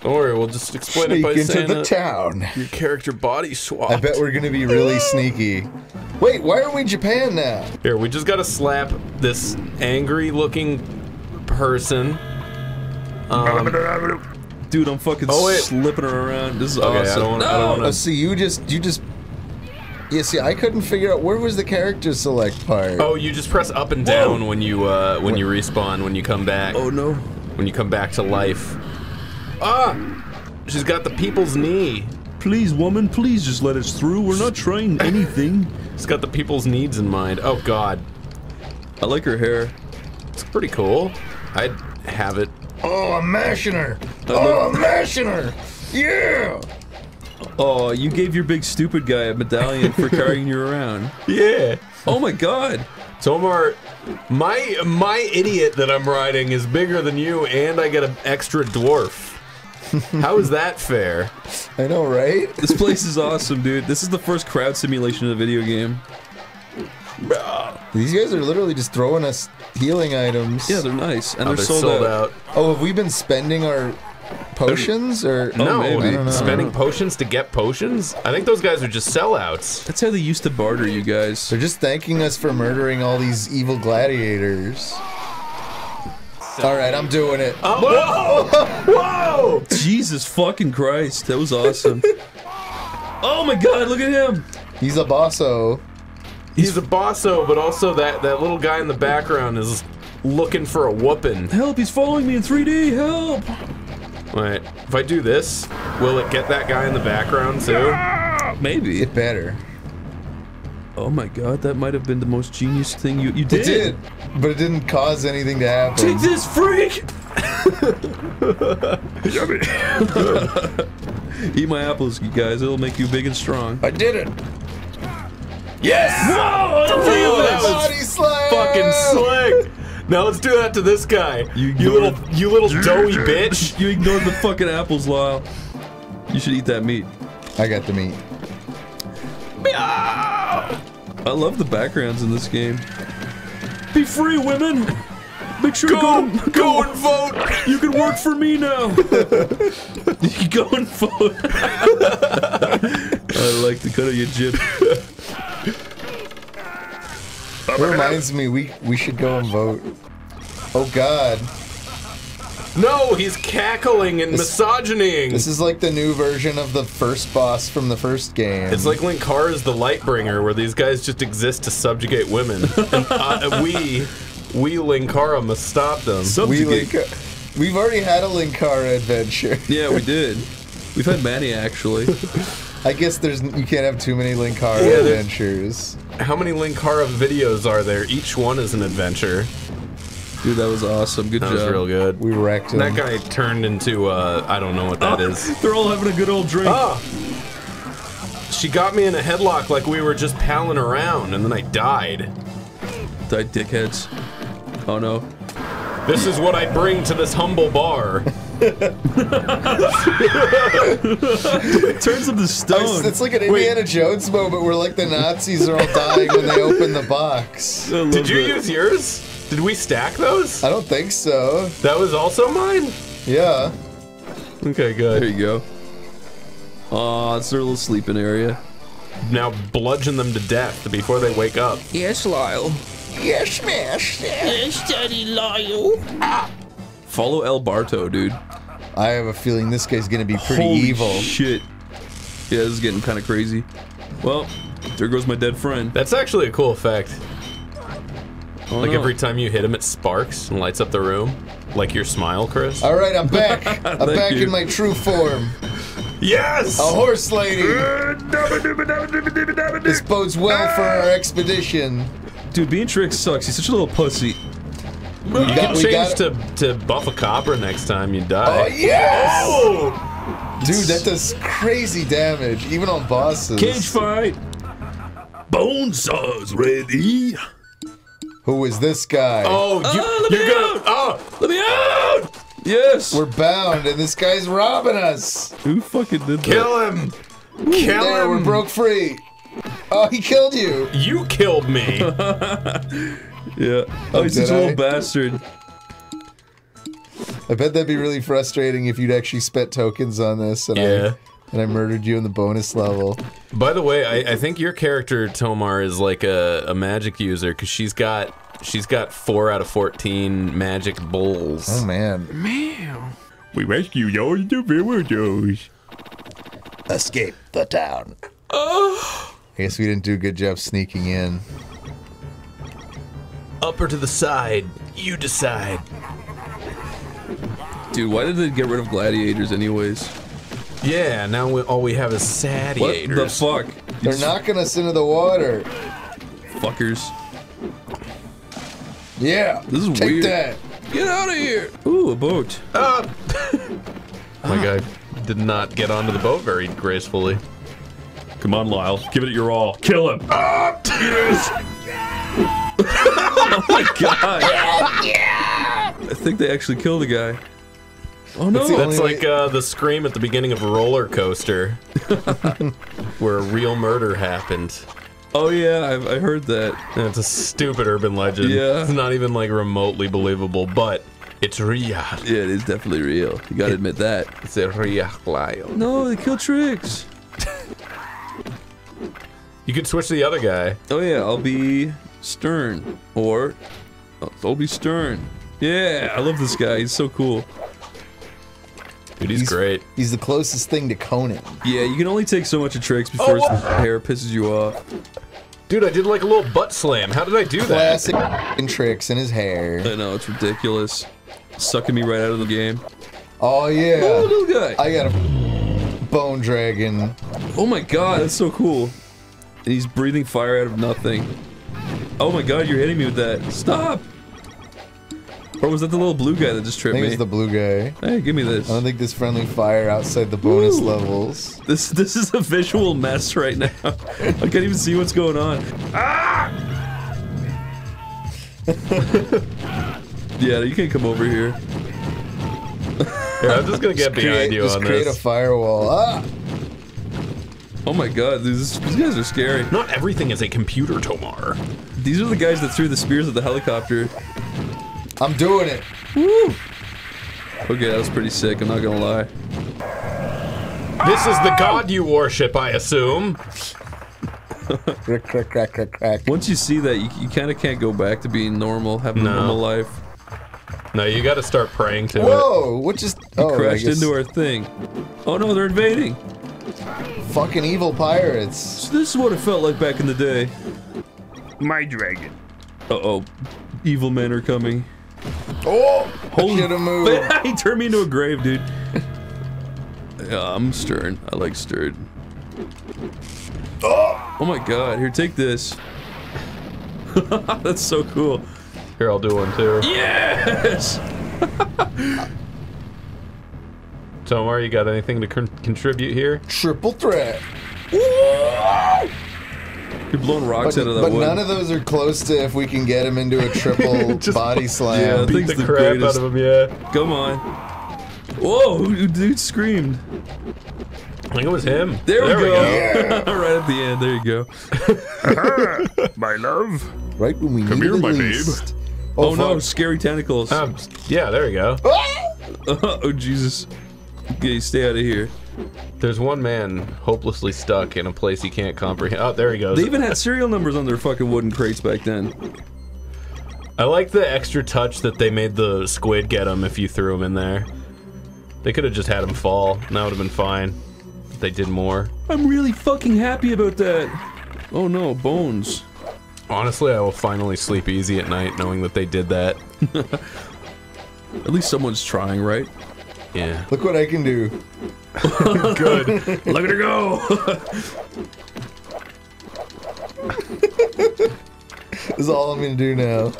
Don't worry, we'll just explain it by Sneak into saying the that town. your character body swap. I bet we're gonna be really sneaky. Wait, why are we Japan now? Here, we just gotta slap this angry-looking person. Dude, I'm fucking Oh, wait. slipping her around. This is Okay, I awesome. don't wanna- I don't No! wanna- Oh, see, you just, you just. Yeah, see, I couldn't figure out where was the character select part. Oh, you just press up and down when you uh, when you respawn when you come back. Oh no. When you come back to life. Ah! She's got the people's knee. Please, woman, please just let us through. We're not trying anything. She's got the people's needs in mind. Oh God, I like her hair. it's pretty cool. I'd have it. Oh, I'm mashing her. Oh, I'm mashing her. Yeah. Oh, you gave your big stupid guy a medallion for carrying you around. Yeah. Oh my god. Tomar, my my idiot that I'm riding is bigger than you, and I get an extra dwarf. How is that fair? I know, right? This place is awesome, dude. This is the first crowd simulation in a video game. These guys are literally just throwing us healing items. Yeah, they're nice. And Oh, they're, sold, out. Oh, have we been spending our potions or? Oh, no, maybe. I don't know. spending potions to get potions. I think those guys are just sellouts. That's how they used to barter you guys. They're just thanking us for murdering all these evil gladiators. All right, I'm doing it. Oh, Whoa! Whoa! Jesus fucking Christ. That was awesome. oh my god, look at him. He's a bosso. He's a bosso, but also that that little guy in the background is looking for a whooping. Help, he's following me in 3D. Help. Wait, if I do this, will it get that guy in the background too? Maybe. It better. Oh my god, that might have been the most genius thing you you It did. did, but it didn't cause anything to happen. Take this, freak! Yummy. Eat my apples, you guys. It'll make you big and strong. I did it. Yes! Whoa! Oh, that was Body slam. fucking slick. Now let's do that to this guy. You You, little, you little doughy bitch. You ignored the fucking apples, Lyle. You should eat that meat. I got the meat. I love the backgrounds in this game. Be free, women! Make sure to Go, go, go and vote. You can work for me now. you go and vote. I like the cut of your jib. It reminds me, we we should go and vote. Oh God, No, he's cackling and misogynying. this is like the new version of the first boss from the first game. It's like Linkara is the Lightbringer, where these guys just exist to subjugate women. and uh, we, we Linkara must stop them. we Subjugate. link. We've already had a Linkara adventure. Yeah, we did. We've had many actually. I guess there's you can't have too many Linkara Yeah, adventures. How many Linkara videos are there? Each one is an adventure. Dude, that was awesome. Good That job. was real good. We wrecked them. That guy turned into uh, I don't know what that is. They're all having a good old drink. Ah! She got me in a headlock like we were just palling around, and then I died. Die dickheads. Oh no. This is what I bring to this humble bar. Turns them to It's, stone. it's like an Indiana Jones moment where like the Nazis are all dying when they open the box. Did you that. use yours? Did we stack those? I don't think so. That was also mine? Yeah. Okay, good. There you go. Aw, it's their little sleeping area. Now bludgeon them to death before they wake up. Yes, Lyle. Yes, smash. Yes, Daddy Lyle. Follow El Barto, dude. I have a feeling this guy's gonna be pretty Holy evil. shit. Yeah, this is getting kind of crazy. Well, there goes my dead friend. That's actually a cool effect. Oh, Like no. every time you hit him, it sparks and lights up the room. Like your smile, Chris. All right, I'm back. I'm back you. in my true form. Yes! A horse lady. This bodes well for our ah! expedition. Dude, Beatrix sucks. He's such a little pussy. You got- can we change got- to, to buff a copper next time you die. Oh die. yes! Oh! Dude, that does crazy damage, even on bosses. Cage fight. Bone saws ready. Who is this guy? Oh, you, Ah, let you're me gonna. out! Oh! Let me out! Yes. We're bound, and this guy's robbing us. Who fucking did that? Kill him! Kill There, him! we're broke free. Oh, Oh, he killed you. You killed me. Yeah. Oh, he's such a little bastard. I bet that'd be really frustrating if you'd actually spent tokens on this and Yeah. I and I murdered you in the bonus level. By the way, I, I think your character Tomar is like a, a magic user because she's got she's got four out of fourteen magic bowls. Oh man. man! We rescued all the villagers. Escape the town. Oh. I guess we didn't do a good job sneaking in. Up or to the side, you decide. Dude, why did they get rid of gladiators anyways? Yeah, now we, all we have is sadiators. What sadiators. the fuck? They're knocking us into the water. Fuckers. Yeah. This is Take weird. that. Get out of here! Ooh, a boat. Uh, My guy did not get onto the boat very gracefully. Come on, Lyle. Give it your all. Kill him. Oh my god! I think they actually killed the guy. Oh no! the That's like uh, the scream at the beginning of a Roller Coaster, where a real murder happened. oh yeah, I've, I heard that. And it's a stupid urban legend. Yeah. It's not even like remotely believable, but it's real. Yeah, it is definitely real. You gotta admit that. It's a real Lyle. No, they killed Trix. You could switch to the other guy. Oh yeah, I'll be Stern. Or I'll- I'll be Stern. Yeah, I love this guy. He's so cool. Dude, he's, He's- great. He's the closest thing to Conan. Yeah, you can only take so much of Trix before oh, his Oh, hair pisses you off. Dude, I did like a little butt slam. How did I do that? Classic and tricks in his hair. I know, it's ridiculous. Sucking me right out of the game. Oh Oh, yeah. little guy. I got a bone dragon. Oh my god, that's so cool. And he's breathing fire out of nothing. Oh my god, you're hitting me with that. Stop! Or was that the little blue guy that just I tripped think me? it's the blue guy. Hey, give me this. I don't think there's friendly fire outside the bonus Woo. levels. This this is a visual mess right now. I can't even see what's going on. Ah! yeah, you can't come over here. Here, I'm just gonna get behind Create, you just on create a firewall. Ah! Oh my god, these, these guys are scary. Not everything is a computer, Tomar. These are the guys that threw the spears at the helicopter. I'm doing it. Okay, that was pretty sick, I'm not gonna lie. This is the god you worship, I assume. Crack, crack, crack, crack, crack. Once you see that, you, you kind of can't go back to being normal, having a normal life. No, you gotta start praying to it. Whoa! What just? Oh, Crashed into our thing. Oh no, they're invading. Fucking evil pirates. So this is what it felt like back in the day. My dragon. Uh oh, evil men are coming. Oh! Holy Should have moved. he turned me into a grave, dude. Yeah, I'm stern. I like stirred. Oh my god, here, take this. That's so cool. Here, I'll do one too. Yes! Tomar, you got anything to con- contribute here? Triple threat. You're blowing rocks But, out of that but one. none of those are close to if we can get him into a triple Just- body slam. I Beat the, the crap greatest. out of him, yeah. Come on. Whoa, who- dude screamed. I think it was him. There, we go. go. right at the end, there you go. My love. right when we Come need here, it my babe. least. Oh, no, scary tentacles. Um, yeah, there you go. oh, Jesus. Okay, stay out of here. There's one man hopelessly stuck in a place he can't comprehend. Oh, there he goes. They even had serial numbers on their fucking wooden crates back then. I like the extra touch that they made the squid get him if you threw him in there. They could have just had him fall, and that would have been fine. But they did more. I'm really fucking happy about that. Oh no, bones. Honestly, I will finally sleep easy at night knowing that they did that. At least someone's trying, right? Yeah. Look what I can do. Good. Look at her go! This is all I'm gonna do now.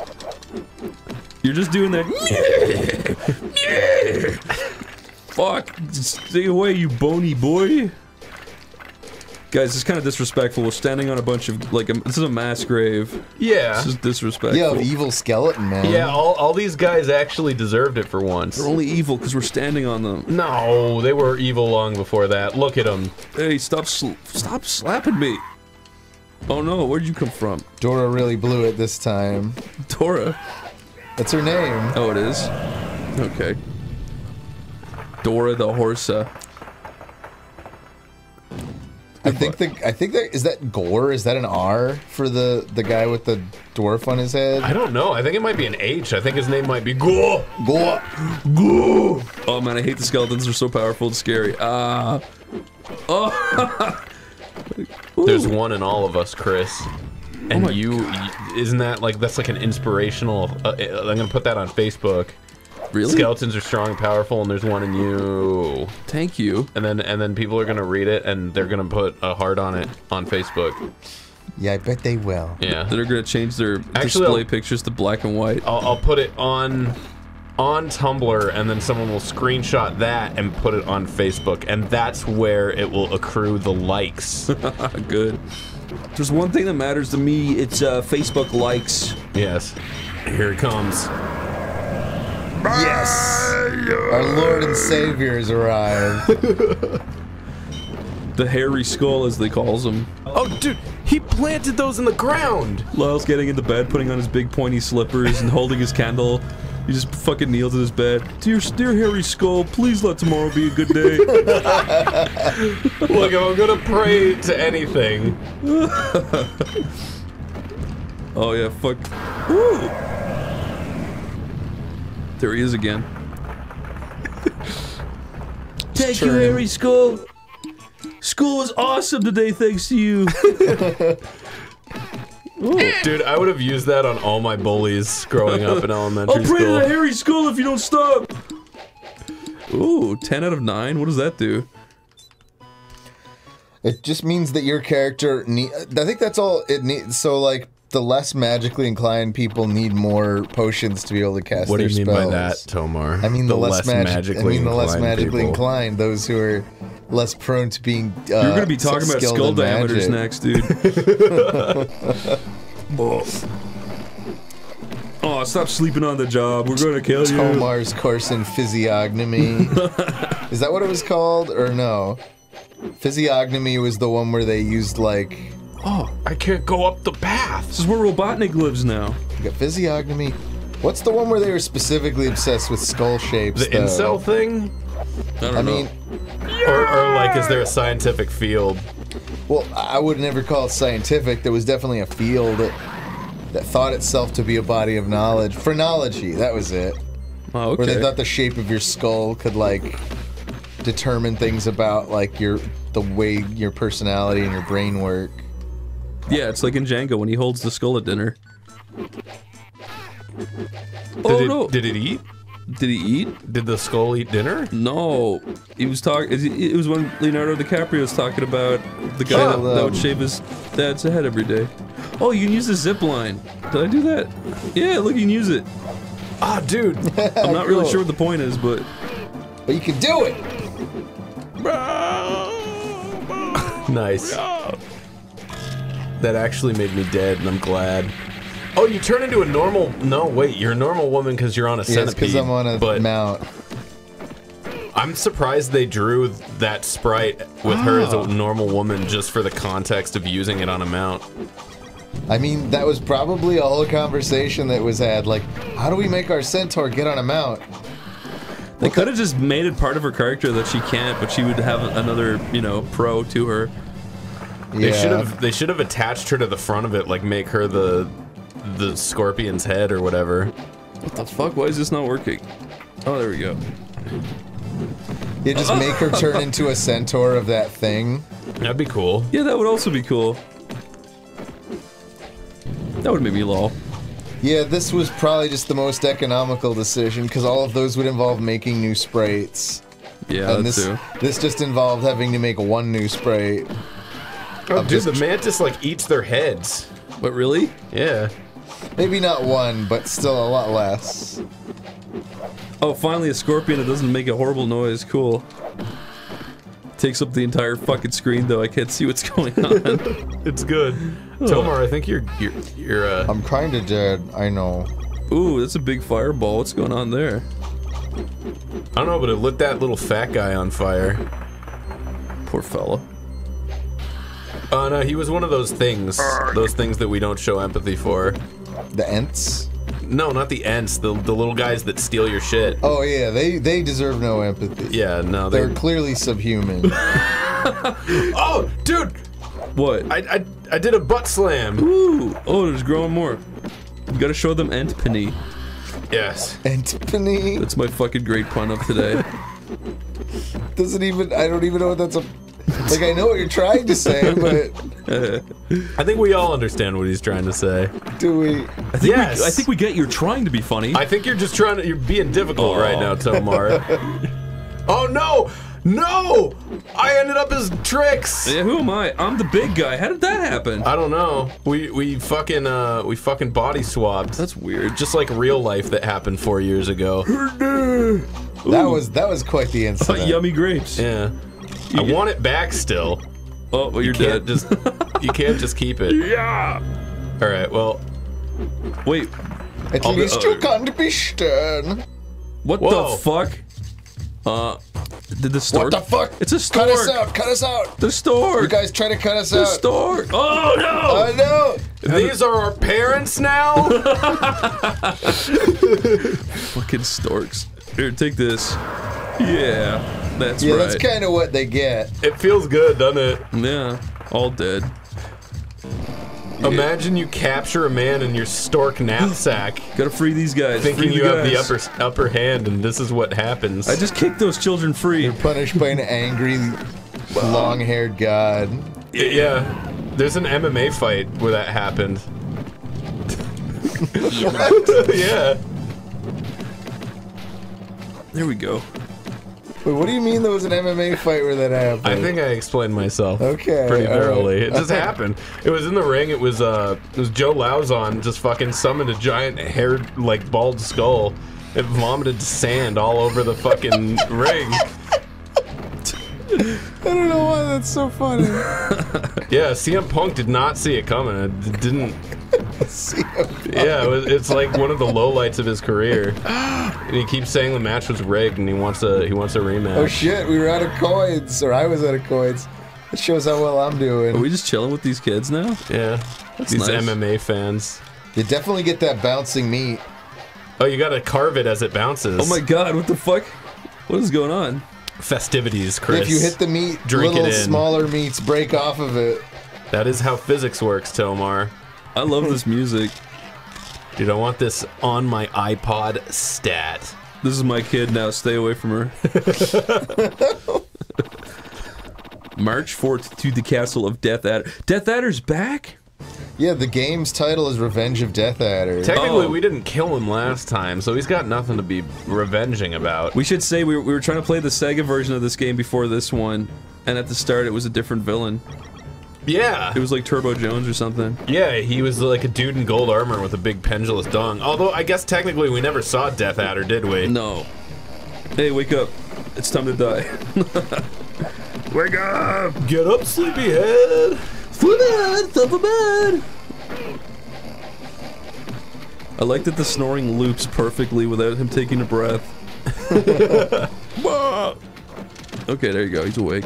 You're just doing that. Fuck! Stay away, you bony boy! Guys, it's kind of disrespectful. We're standing on a bunch of like a, this is a mass grave. Yeah. This is disrespectful. Yeah, evil skeleton man. Yeah, all, all these guys actually deserved it for once. They're only evil because we're standing on them. No, they were evil long before that. Look at them. Hey, stop! Sl stop slapping me! Oh no, where'd you come from? Dora really blew it this time. Dora. That's her name. Oh, it is? Okay. Dora the Horsa. I think the I think that is that Gore. Is that an R for the the guy with the dwarf on his head? I don't know. I think it might be an H. I think his name might be Go. Gore. Gore. Oh man, I hate the skeletons. They're so powerful and scary. Ah. oh. There's one in all of us, Chris. And my you, y- isn't that like that's like an inspirational? Uh, I'm gonna put that on Facebook. Really? Skeletons are strong and powerful, and there's one in you. Thank you. And then and then people are gonna read it, and they're gonna put a heart on it on Facebook. Yeah, I bet they will. Yeah. They're gonna change their Actually, display I'll- pictures to black and white. I'll, I'll put it on on Tumblr, and then someone will screenshot that and put it on Facebook, and that's where it will accrue the likes. Good. There's one thing that matters to me. It's uh, Facebook likes. yes. Here it comes. Yes, our Lord and Savior has arrived. The hairy skull, as they calls him. Oh, dude, he planted those in the ground. Lyle's getting into bed, putting on his big pointy slippers and holding his candle. He just fucking kneels in his bed. Dear, dear hairy skull, please let tomorrow be a good day. Look, if I'm gonna pray to anything. oh yeah, fuck. Woo. There he is again. Thank you, turning. hairy skull. School was awesome today, thanks to you. Dude, I would have used that on all my bullies growing up in elementary I'll pray to the school. if you don't stop. Ooh, 10 out of 9. What does that do? It just means that your character need. I think that's all it needs. So like, the less magically inclined people need more potions to be able to cast. What do you mean by that, Tomar? I mean the, less, magic. I magically mean the less inclined magically people. inclined. Those who are less prone to being. Uh, You're gonna be talking about skilled skull in diameters magic. next, dude. oh. Oh, stop sleeping on the job. We're gonna kill you. Tomar's course in physiognomy. Is that what it was called, or no? Physiognomy was the one where they used like Oh, I can't go up the path. This is where Robotnik lives now. you got physiognomy. What's the one where they were specifically obsessed with skull shapes? The though? incel thing? I don't I know. mean, Or, or like, is there a scientific field? well, I would never call it scientific. There was definitely a field that, that thought itself to be a body of knowledge. Phrenology, that was it. oh, Where they thought the shape of your skull could like determine things about like your the way your personality and your brain work. Yeah, it's like in Django when he holds the skull at dinner. Did, oh it, no! did it eat? Did he eat? Did the skull eat dinner? No, he was talking. It was when Leonardo DiCaprio was talking about the guy Oh, that, that would shave his dad's head every day. Oh, you can use the zip line. Did I do that? Yeah, look, you can use it. Ah, dude. I'm not really sure what the point is, but But you can do it. nice. That actually made me dead, and I'm glad. Oh, you turn into a normal. No, wait, you're a normal woman because you're on a Yes, centipede. because I'm on a but mount. I'm surprised they drew that sprite with her as Ah. a normal woman just for the context of using it on a mount. I mean, that was probably all a conversation that was had. Like, how do we make our centaur get on a mount? they could have just made it part of her character that she can't, but she would have another, you know, pro to her. They should have they should have attached her to the front of it, like make her the the scorpion's head or whatever. What the fuck? Why is this not working? Oh, there we go. You just make her turn into a centaur of that thing. That'd be cool. Yeah, that would also be cool. That would make me lol. Yeah, this was probably just the most economical decision because all of those would involve making new sprites. Yeah, and that this too. this just involved having to make one new sprite. Oh, dude, just- the mantis like eats their heads. But really? Yeah. Maybe not one, but still a lot less. Oh, finally a scorpion that doesn't make a horrible noise. Cool. Takes up the entire fucking screen though. I can't see what's going on. It's good. Tomar, I think you're you're you're uh I'm kinda dead, I know. Ooh, that's a big fireball. What's going on there? I don't know, but it lit that little fat guy on fire. Poor fella. Oh no, he was one of those things. Those things that we don't show empathy for. The Ents. No, not the Ents. The the little guys that steal your shit. Oh yeah, they they deserve no empathy. Yeah, no, they. They're clearly subhuman. Oh, dude, What? I, I I did a butt slam. Ooh. Oh, there's growing more. You gotta show them Entpenny. Yes. Anthony That's my fucking great pun of today. doesn't even. I don't even know what that's a. Like I know what you're trying to say, but I think we all understand what he's trying to say. do we? I think Yes. we, I think we get you're trying to be funny. I think you're just trying to. You're being difficult Oh. right now, Tomar. oh no, no! I ended up as Trix. yeah, who am I? I'm the big guy. How did that happen? I don't know. We we fucking uh we fucking body swapped. That's weird. just like real life that happened four years ago. That was that was quite the incident. yummy grapes. Yeah. I get- want it back still. Oh, well, you're Can't dead. just you can't just keep it. yeah. All right. Well, Wait, At I'll be- least uh, you can't be stern. what Whoa. the fuck? Uh, did the stork? What the fuck? It's a stork. Cut us out! Cut us out! The stork. You guys try to cut us the out. The stork. Oh no! I know. these are our parents now. Fucking storks. Here, take this. Yeah, that's Yeah, right. that's kind of what they get. it feels good, doesn't it? yeah, all dead. Imagine you capture a man in your stork knapsack, Gotta free these guys. thinking free you have the upper upper hand, and this is what happens. I just kicked those children free. You're punished by an angry, long-haired god. yeah. There's an MMA fight where that happened. yeah. There we go. Wait, what do you mean there was an MMA fight where that happened? I think I explained myself. Okay, Pretty all right. thoroughly. It just happened. It was in the ring. It was uh, it was Joe Lauzon just fucking summoned a giant haired like bald skull. It vomited sand all over the fucking ring. I don't know why that's so funny. Yeah, CM Punk did not see it coming. It didn't. Yeah, it was, it's like one of the lowlights of his career. And he keeps saying the match was rigged, and he wants a he wants a rematch. oh shit, we were out of coins, or I was out of coins. It shows how well I'm doing. Are we just chilling with these kids now? yeah, these nice. MMA fans. You definitely get that bouncing meat. Oh, you gotta carve it as it bounces. Oh my god, what the fuck? What is going on? festivities, Chris. If you hit the meat, Drink little it in. smaller meats break off of it. That is how physics works, Tomar. I love this music. Dude, I want this on my iPod stat. This is my kid now. Stay away from her. March forth to the castle of Death Adder. Death Adder's back? Yeah, the game's title is Revenge of Death Adder. Technically, Oh. we didn't kill him last time, so he's got nothing to be revenging about. We should say we were, we were trying to play the Sega version of this game before this one, and at the start it was a different villain. Yeah. It was like Turbo Jones or something. Yeah, he was like a dude in gold armor with a big pendulous dong. Although, I guess technically we never saw Death Adder, did we? No. Hey, wake up. It's time to die. Wake up! Get up, sleepyhead! I like that the snoring loops perfectly without him taking a breath. Okay, there you go. He's awake.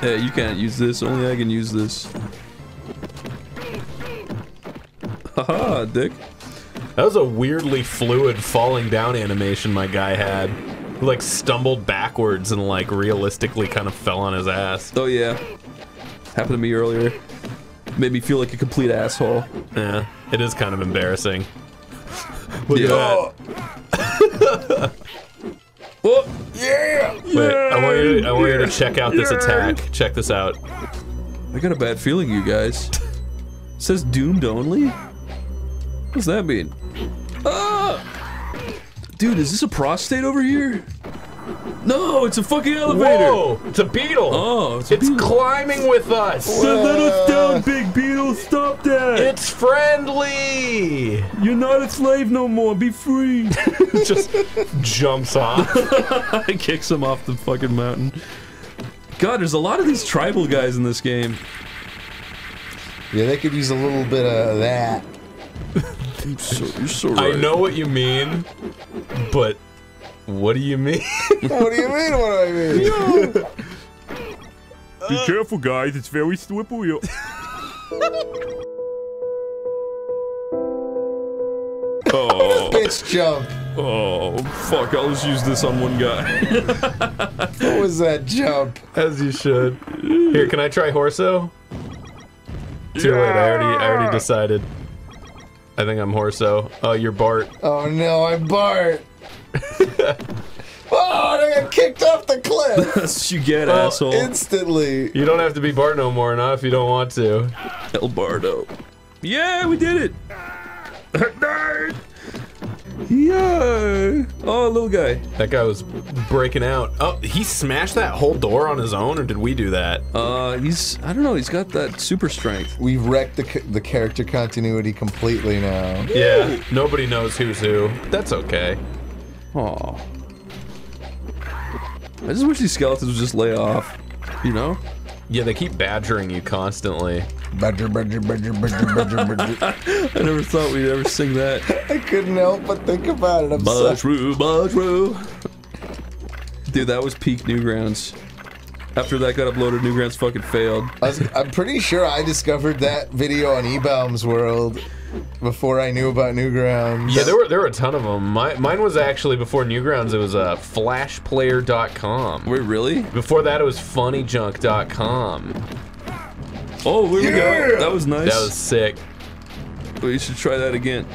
Hey, you can't use this. Only I can use this. Haha, dick. That was a weirdly fluid falling down animation my guy had. He, like stumbled backwards and like realistically kind of fell on his ass. Oh yeah. Happened to me earlier. Made me feel like a complete asshole. Yeah, it is kind of embarrassing. Look at that. Oh, Wait, I want you. To, I want you to check out this attack. Check this out. I got a bad feeling, you guys. It says doomed only? What does that mean? Ah! Dude, is this a prostate over here? No, it's a fucking elevator! Whoa! It's a beetle. Oh, it's a it's beetle. climbing with us. Let us down, big beetle! Stop that! It's friendly. You're not a slave no more, be free! Just jumps off. I kicks him off the fucking mountain. God, there's a lot of these tribal guys in this game. Yeah, they could use a little bit of that. You're so, you're so I know what you mean, but what do you mean? what do you mean? What do I mean? Be careful, guys. It's very slippery. Oh, Bitch jump. oh, fuck! I'll just use this on one guy. What was that jump? As you should. Here, can I try Horso? Too late. I already, I already decided. I think I'm Horso. Oh, you're Bart. Oh no, I'm Bart. Oh, I got kicked off the cliff That's what you get, Well, asshole. instantly. You don't have to be Bart no more now if you don't want to. El Bardo. Yeah, we did it. yeah. Oh, little guy. That guy was breaking out. Oh, he smashed that whole door on his own, or did we do that? Uh, he's I don't know. He's got that super strength. We've wrecked the, the character continuity completely now. Yeah, nobody knows who's who. But that's okay. Aw. I just wish these skeletons would just lay off. You know? Yeah, they keep badgering you constantly. Badger, badger, badger, badger, badger, badger. I never thought we'd ever sing that. I couldn't help but think about it. I'm sorry. Mushroom, mushroom. Dude, that was peak Newgrounds. After that got uploaded, Newgrounds fucking failed. I was, I'm pretty sure I discovered that video on eBaum's World before I knew about Newgrounds. Yeah, there were there were a ton of them. My, mine was actually before Newgrounds. It was uh, flashplayer.com. Wait, really? Before that, it was funnyjunk.com. Oh, here we Yeah! go. That was nice. That was sick. We should try that again.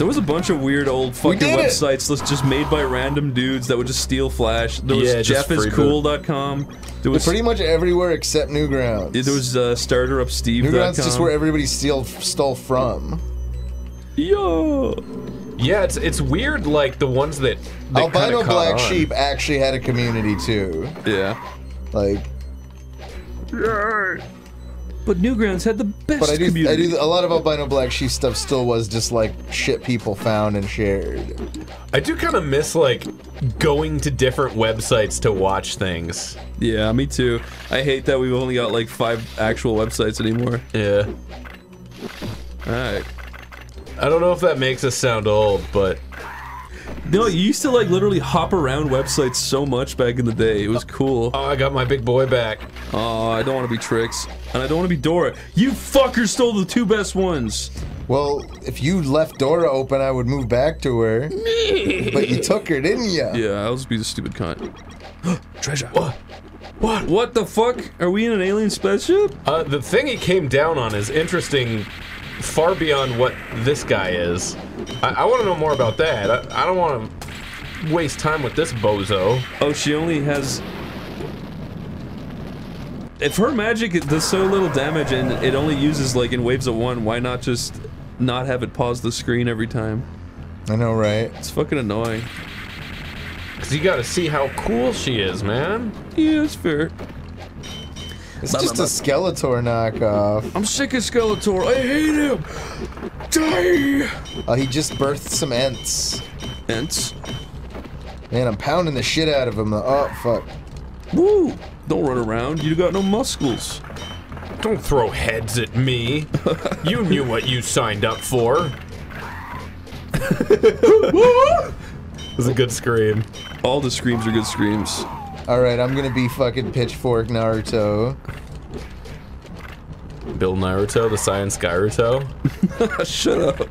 There was a bunch of weird old fucking did websites that's just made by random dudes that would just steal Flash. There was Yeah, just free jeffiscool.com. There was Pretty much everywhere except Newgrounds. there was uh, starterupsteve.com. Newgrounds is just where everybody steal, stole from. Yo. Yeah, it's it's weird. Like the ones that, that Albino Black on. Sheep actually had a community too. Yeah. Like, But Newgrounds had the best but I do, I community. do a lot of Albino Black Sheep stuff. Still was just like shit people found and shared. I do kind of miss like going to different websites to watch things. Yeah, me too. I hate that we've only got like five actual websites anymore. Yeah. Alright. I don't know if that makes us sound old, but No, you used to like literally hop around websites so much back in the day. It was cool. oh, I got my big boy back. Oh, I don't want to be Trix. And I don't want to be Dora. You fucker stole the two best ones. Well, if you left Dora open, I would move back to her. but you took her, didn't you? Yeah, I'll just be the stupid cunt. Treasure. What? What? What the fuck? Are we in an alien spaceship? Uh, the thing he came down on is interesting, far beyond what this guy is. I, I want to know more about that. I, I don't want to waste time with this bozo. Oh, she only has. If her magic does so little damage and it only uses like in waves of one, why not just not have it pause the screen every time? I know, right? It's fucking annoying. Cause you got to see how cool she is, man. Yeah, it's fair. It's just a Skeletor knockoff. I'm sick of Skeletor. I hate him. Die. Oh, he just birthed some Ents. Ents. Man, I'm pounding the shit out of him. Uh, oh, fuck. Woo! Don't run around. You got no muscles. Don't throw heads at me. you knew what you signed up for. it was a good scream. All the screams are good screams. Alright, I'm gonna be fucking Pitchfork Naruto. Bill Naruto, the Science Skyruto. Shut up.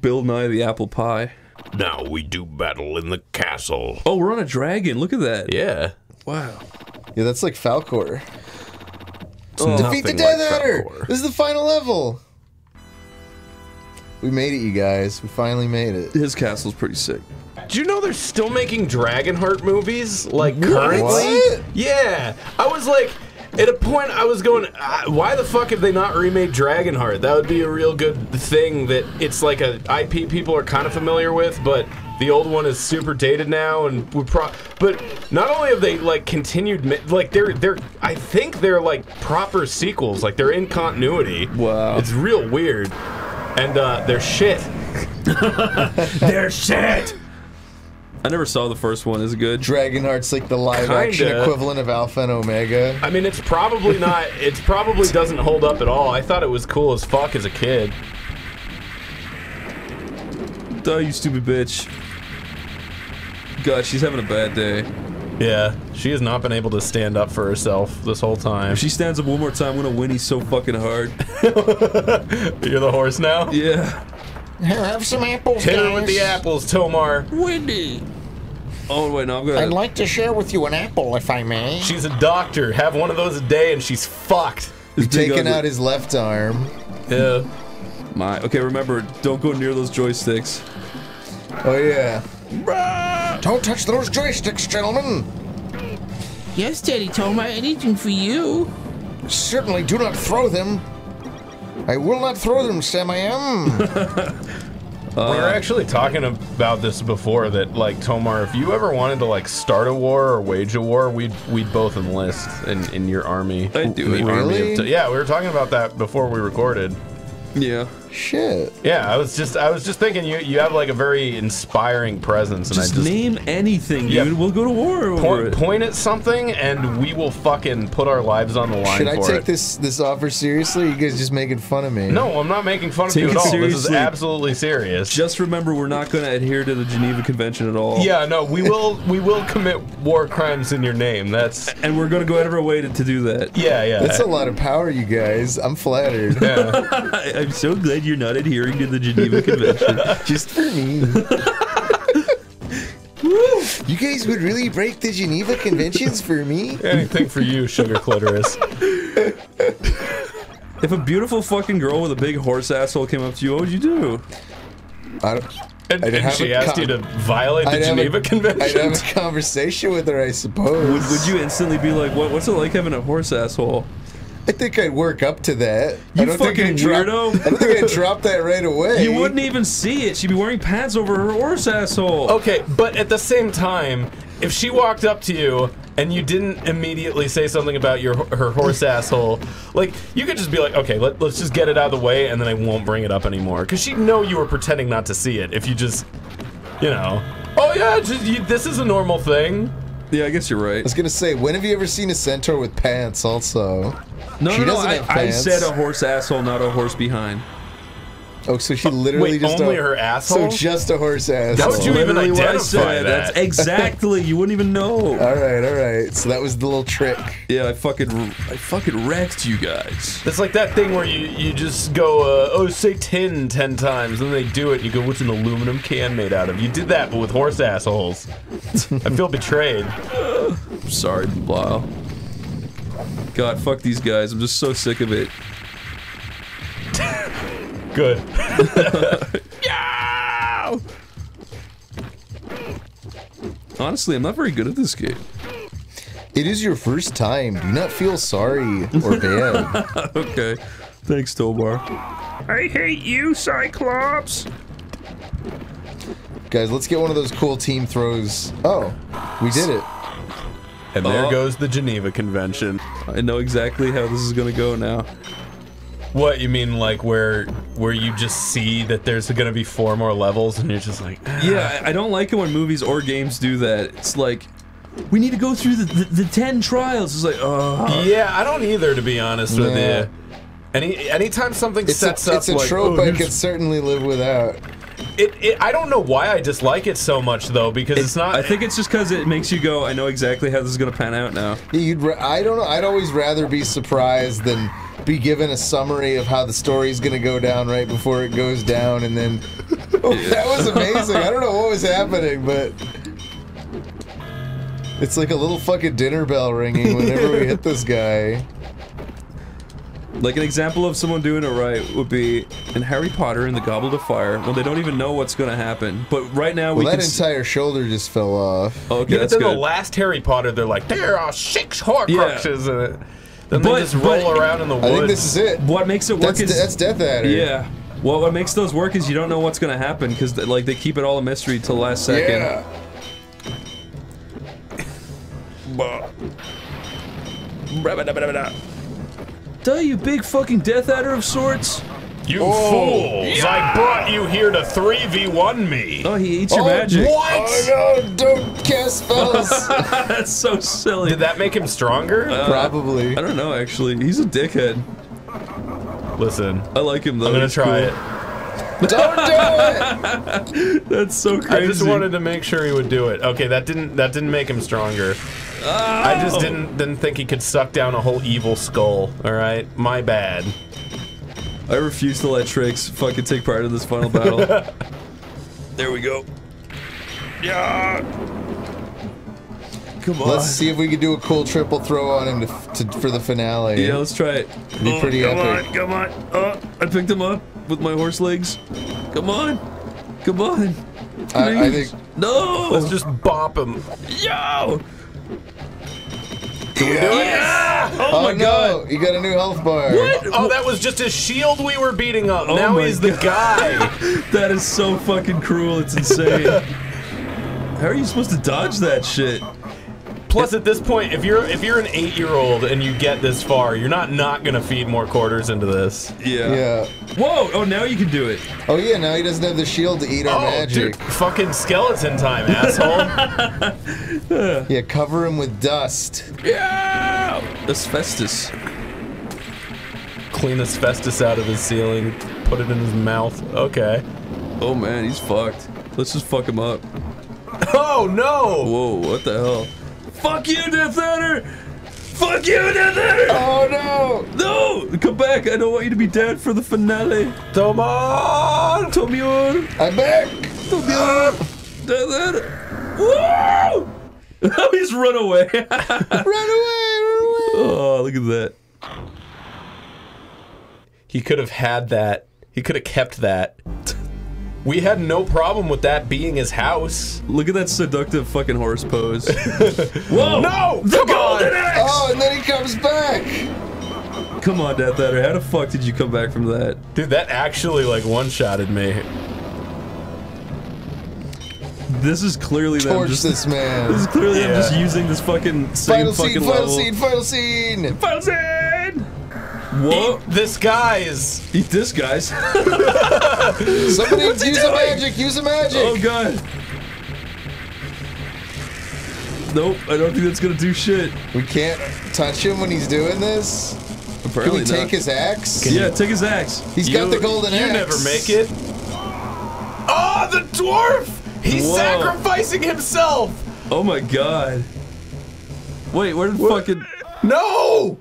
Bill Nye the apple pie. Now we do battle in the castle. Oh, we're on a dragon. Look at that. Yeah. Wow. Yeah, that's like Falkor. Oh, Defeat the Death like Adder! Falkor. This is the final level! We made it, you guys. We finally made it. His castle's pretty sick. Do you know they're still making Dragonheart movies? Like currently? What? Yeah. I was like, at a point, I was going, uh, why the fuck have they not remade Dragonheart? That would be a real good thing. That it's like a IP people are kind of familiar with, but the old one is super dated now, and would pro. But not only have they like continued, ma- like they're they're, I think they're like proper sequels. Like they're in continuity. Wow. It's real weird, and uh, they're shit. they're shit. I never saw the first one. Is it good? Dragonheart's like the live action Kinda. equivalent of Alpha and Omega. I mean, it's probably not. It's probably doesn't hold up at all. I thought it was cool as fuck as a kid. Die, you stupid bitch. God, she's having a bad day. Yeah, she has not been able to stand up for herself this whole time. If she stands up one more time, I'm gonna whinny so fucking hard. You're the horse now? Yeah. Here, have some apples, Hit her with the apples, Tomar. Windy. Oh wait, no, I'm gonna. I'd like to share with you an apple, if I may. She's a doctor. Have one of those a day and she's fucked. this big Taking out his left arm. Yeah. My. Okay, remember, don't go near those joysticks. Oh yeah. Don't touch those joysticks, gentlemen. Yes, Daddy Toma, anything for you. Certainly do not throw them. I will not throw them, Sam I am. we were uh. actually talking about this before that like Tomar, if you ever wanted to like start a war or wage a war, we'd we'd both enlist in, in your army. I'd do The it. army of Really? Yeah, we were talking about that before we recorded. Yeah. Shit. Yeah, I was just I was just thinking you you have like a very inspiring presence and Just, I just name anything, Yeah. dude. We'll go to war over point, it. point at something and we will fucking put our lives on the line Should I take it. this this offer seriously? You guys just making fun of me? No, I'm not making fun of you at all. This is absolutely serious. Just remember, we're not gonna adhere to the Geneva Convention at all. yeah, no, we will we will commit war crimes in your name. That's And we're gonna go out of our way to, to do that. yeah, yeah. That's a lot of power, you guys. I'm flattered. yeah. I'm so glad you're not adhering to the Geneva Convention. Just for me. you guys would really break the Geneva Conventions for me? Anything for you, sugar clitoris. if a beautiful fucking girl with a big horse asshole came up to you, what would you do? I don't, And, I'd and she asked con- you to violate the I'd have Geneva a- I'd have a conversation with her, I suppose. Would, would you instantly be like, what, what's it like having a horse asshole? I think I'd work up to that. You I don't think fucking I'd drop, weirdo. I don't think I'd drop that right away. You wouldn't even see it. She'd be wearing pants over her horse asshole. Okay, but at the same time, if she walked up to you and you didn't immediately say something about your her horse asshole, like you could just be like, okay, let, let's just get it out of the way, and then I won't bring it up anymore, because she'd know you were pretending not to see it. If you just, you know, oh yeah, just, you, this is a normal thing. Yeah, I guess you're right. I was gonna say, when have you ever seen a centaur with pants? Also, No, she no, no. I, I said a horse asshole, not a horse behind. Oh, so she literally Wait, just only a, her asshole? So just a horse ass. How would you even Literally what I identify said. that? That's exactly. You wouldn't even know. All right, all right. So that was the little trick. Yeah, I fucking, I fucking wrecked you guys. It's like that thing where you, you just go, uh, oh, say tin ten times, and then they do it, and you go, what's an aluminum can made out of? You did that, but with horse assholes. I feel betrayed. I'm sorry, Blau. God, fuck these guys. I'm just so sick of it. Good. Honestly, I'm not very good at this game. It is your first time. Do not feel sorry or bad. Okay. Thanks, Tomar. I hate you, Cyclops. Guys, let's get one of those cool team throws. Oh, we did it. And there Oh. goes the Geneva Convention. I know exactly how this is gonna go now. What you mean, like where where you just see that there's gonna be four more levels, and you're just like, "Ah." Yeah, I I don't like it when movies or games do that. It's like, we need to go through the, the, the 10 trials. It's like, oh. yeah, I don't either, to be honest with you. Any anytime something It's sets a, up it's a like, trope oh, I could certainly live without. it, it, I don't know why I dislike it so much though, because it's, not. I think it's just because it makes you go, I know exactly how this is gonna pan out now. You'd, ra- I don't know. I'd always rather be surprised than be given a summary of how the story's gonna go down right before it goes down, and then oh, that was amazing. I don't know what was happening, but it's like a little fucking dinner bell ringing whenever we hit this guy. Like an example of someone doing it right would be in Harry Potter and the Goblet of Fire when they don't even know what's gonna happen. But right now we Well, that can. entire shoulder just fell off. okay, yeah, but that's then good. the last Harry Potter, they're like, there are six Horcruxes in it. Then But- they just but- roll around in the woods. I think this is it. what makes it work That's, is that's Death Adder. yeah. Well, what makes those work is you don't know what's gonna happen because like they keep it all a mystery till last second. Yeah. Duh, you big fucking Death Adder of sorts. You fools! I brought you here to 3v1 me! Oh, he eats your Oh, magic. What? Oh no! Don't cast spells. That's so silly. Did that make him stronger? Uh, Probably. I don't know, actually. He's a dickhead. Listen, I like him though. I'm gonna He's try cool. it. Don't do it! That's so crazy. I just wanted to make sure he would do it. Okay, that didn't that didn't make him stronger. I just didn't didn't think he could suck down a whole evil skull. All right, my bad. I refuse to let Trix fucking take part in this final battle. there we go. Yeah. Come on. Let's see if we can do a cool triple throw on him to, to, for the finale. Yeah, let's try it. Be pretty come epic. on, come on. Oh, I picked him up with my horse legs. Come on. Come on. I, I think No. Let's just bop him. Yo. Can we do it? Oh, Oh my oh, no! god. You got a new health bar. What? Oh, that was just his shield we were beating up. Oh now my he's the guy. That is so fucking cruel. It's insane. How are you supposed to dodge that shit? Plus, at this point, if you're if you're an eight-year-old and you get this far, you're not not gonna feed more quarters into this. Yeah. Yeah. Whoa! Oh, now you can do it. Oh yeah. Now he doesn't have the shield to eat our Oh, magic. dude, fucking skeleton time, asshole. Yeah. Cover him with dust. Yeah. Asbestos. Clean asbestos out of his ceiling, put it in his mouth. Okay. Oh man, he's fucked. Let's just fuck him up. Oh no! Whoa! What the hell? Fuck you, Death Adder! Fuck you, Death Adder! Oh no! No! Come back! I don't want you to be dead for the finale. Come on! Tomar! I'm back. Tomar! Death Adder! Whoa! Oh, he's run away. Run away! Run away! oh, look at that. He could have had that. He could have kept that. We had no problem with that being his house. Look at that seductive fucking horse pose. Whoa! No! The Come on! golden axe! Oh, and then he comes back. Come on, Death Adder. How the fuck did you come back from that? Dude, that actually like one-shotted me. This is clearly them just. this man. This is clearly them Yeah. just using this fucking same Final fucking scene. Final level. scene. Final scene. Final scene! Whoa! Eat this guy's. Eat this, guys. Somebody use a magic. Use a magic. Oh god. Nope, I don't think that's gonna do shit. We can't touch him when he's doing this. Apparently Can we take his axe? Yeah, take his axe. He's got the golden you axe. You never make it. Oh, the dwarf! He's Whoa. sacrificing himself. Oh my god. Wait, where did fucking No!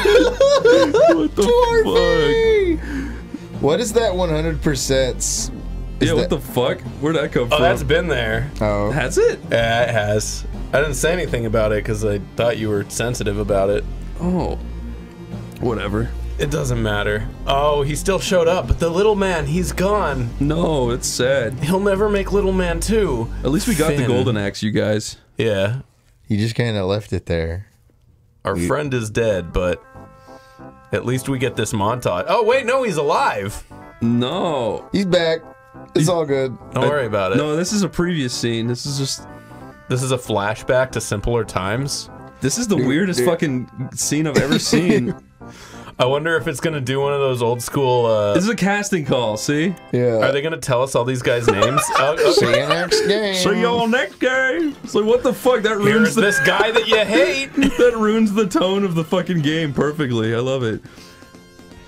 What the fuck? What is that 100%? fuck? Yeah, what the fuck? Where'd that come Oh, from? that's been there. Oh. Has it? Yeah, it has. I didn't say anything about it because I thought you were sensitive about it. Oh. Whatever. It doesn't matter. Oh, he still showed up, but the little man, he's gone. No, it's sad. He'll never make little man two. At least we got the golden axe, you guys. Yeah, He just kind of left it there. our friend is dead, but at least we get this montage. Oh wait, no, he's alive. No. He's back. It's all good. Don't worry about it. No, this is a previous scene. This is just This is a flashback to simpler times. this is the weirdest fucking scene I've ever seen. I wonder if it's gonna do one of those old school. Uh, this is a casting call, see? Yeah. are they gonna tell us all these guys' names? Oh, okay. See you next game. See y'all next game. It's like what the fuck? That ruins Here's the this guy that you hate. that ruins the tone of the fucking game perfectly. I love it.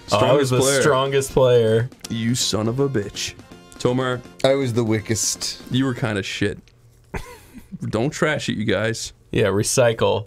Strongest Oh, Strongest the player. strongest player. You son of a bitch. Tomar, I was the weakest. you were kind of shit. Don't trash it, you guys. Yeah, recycle.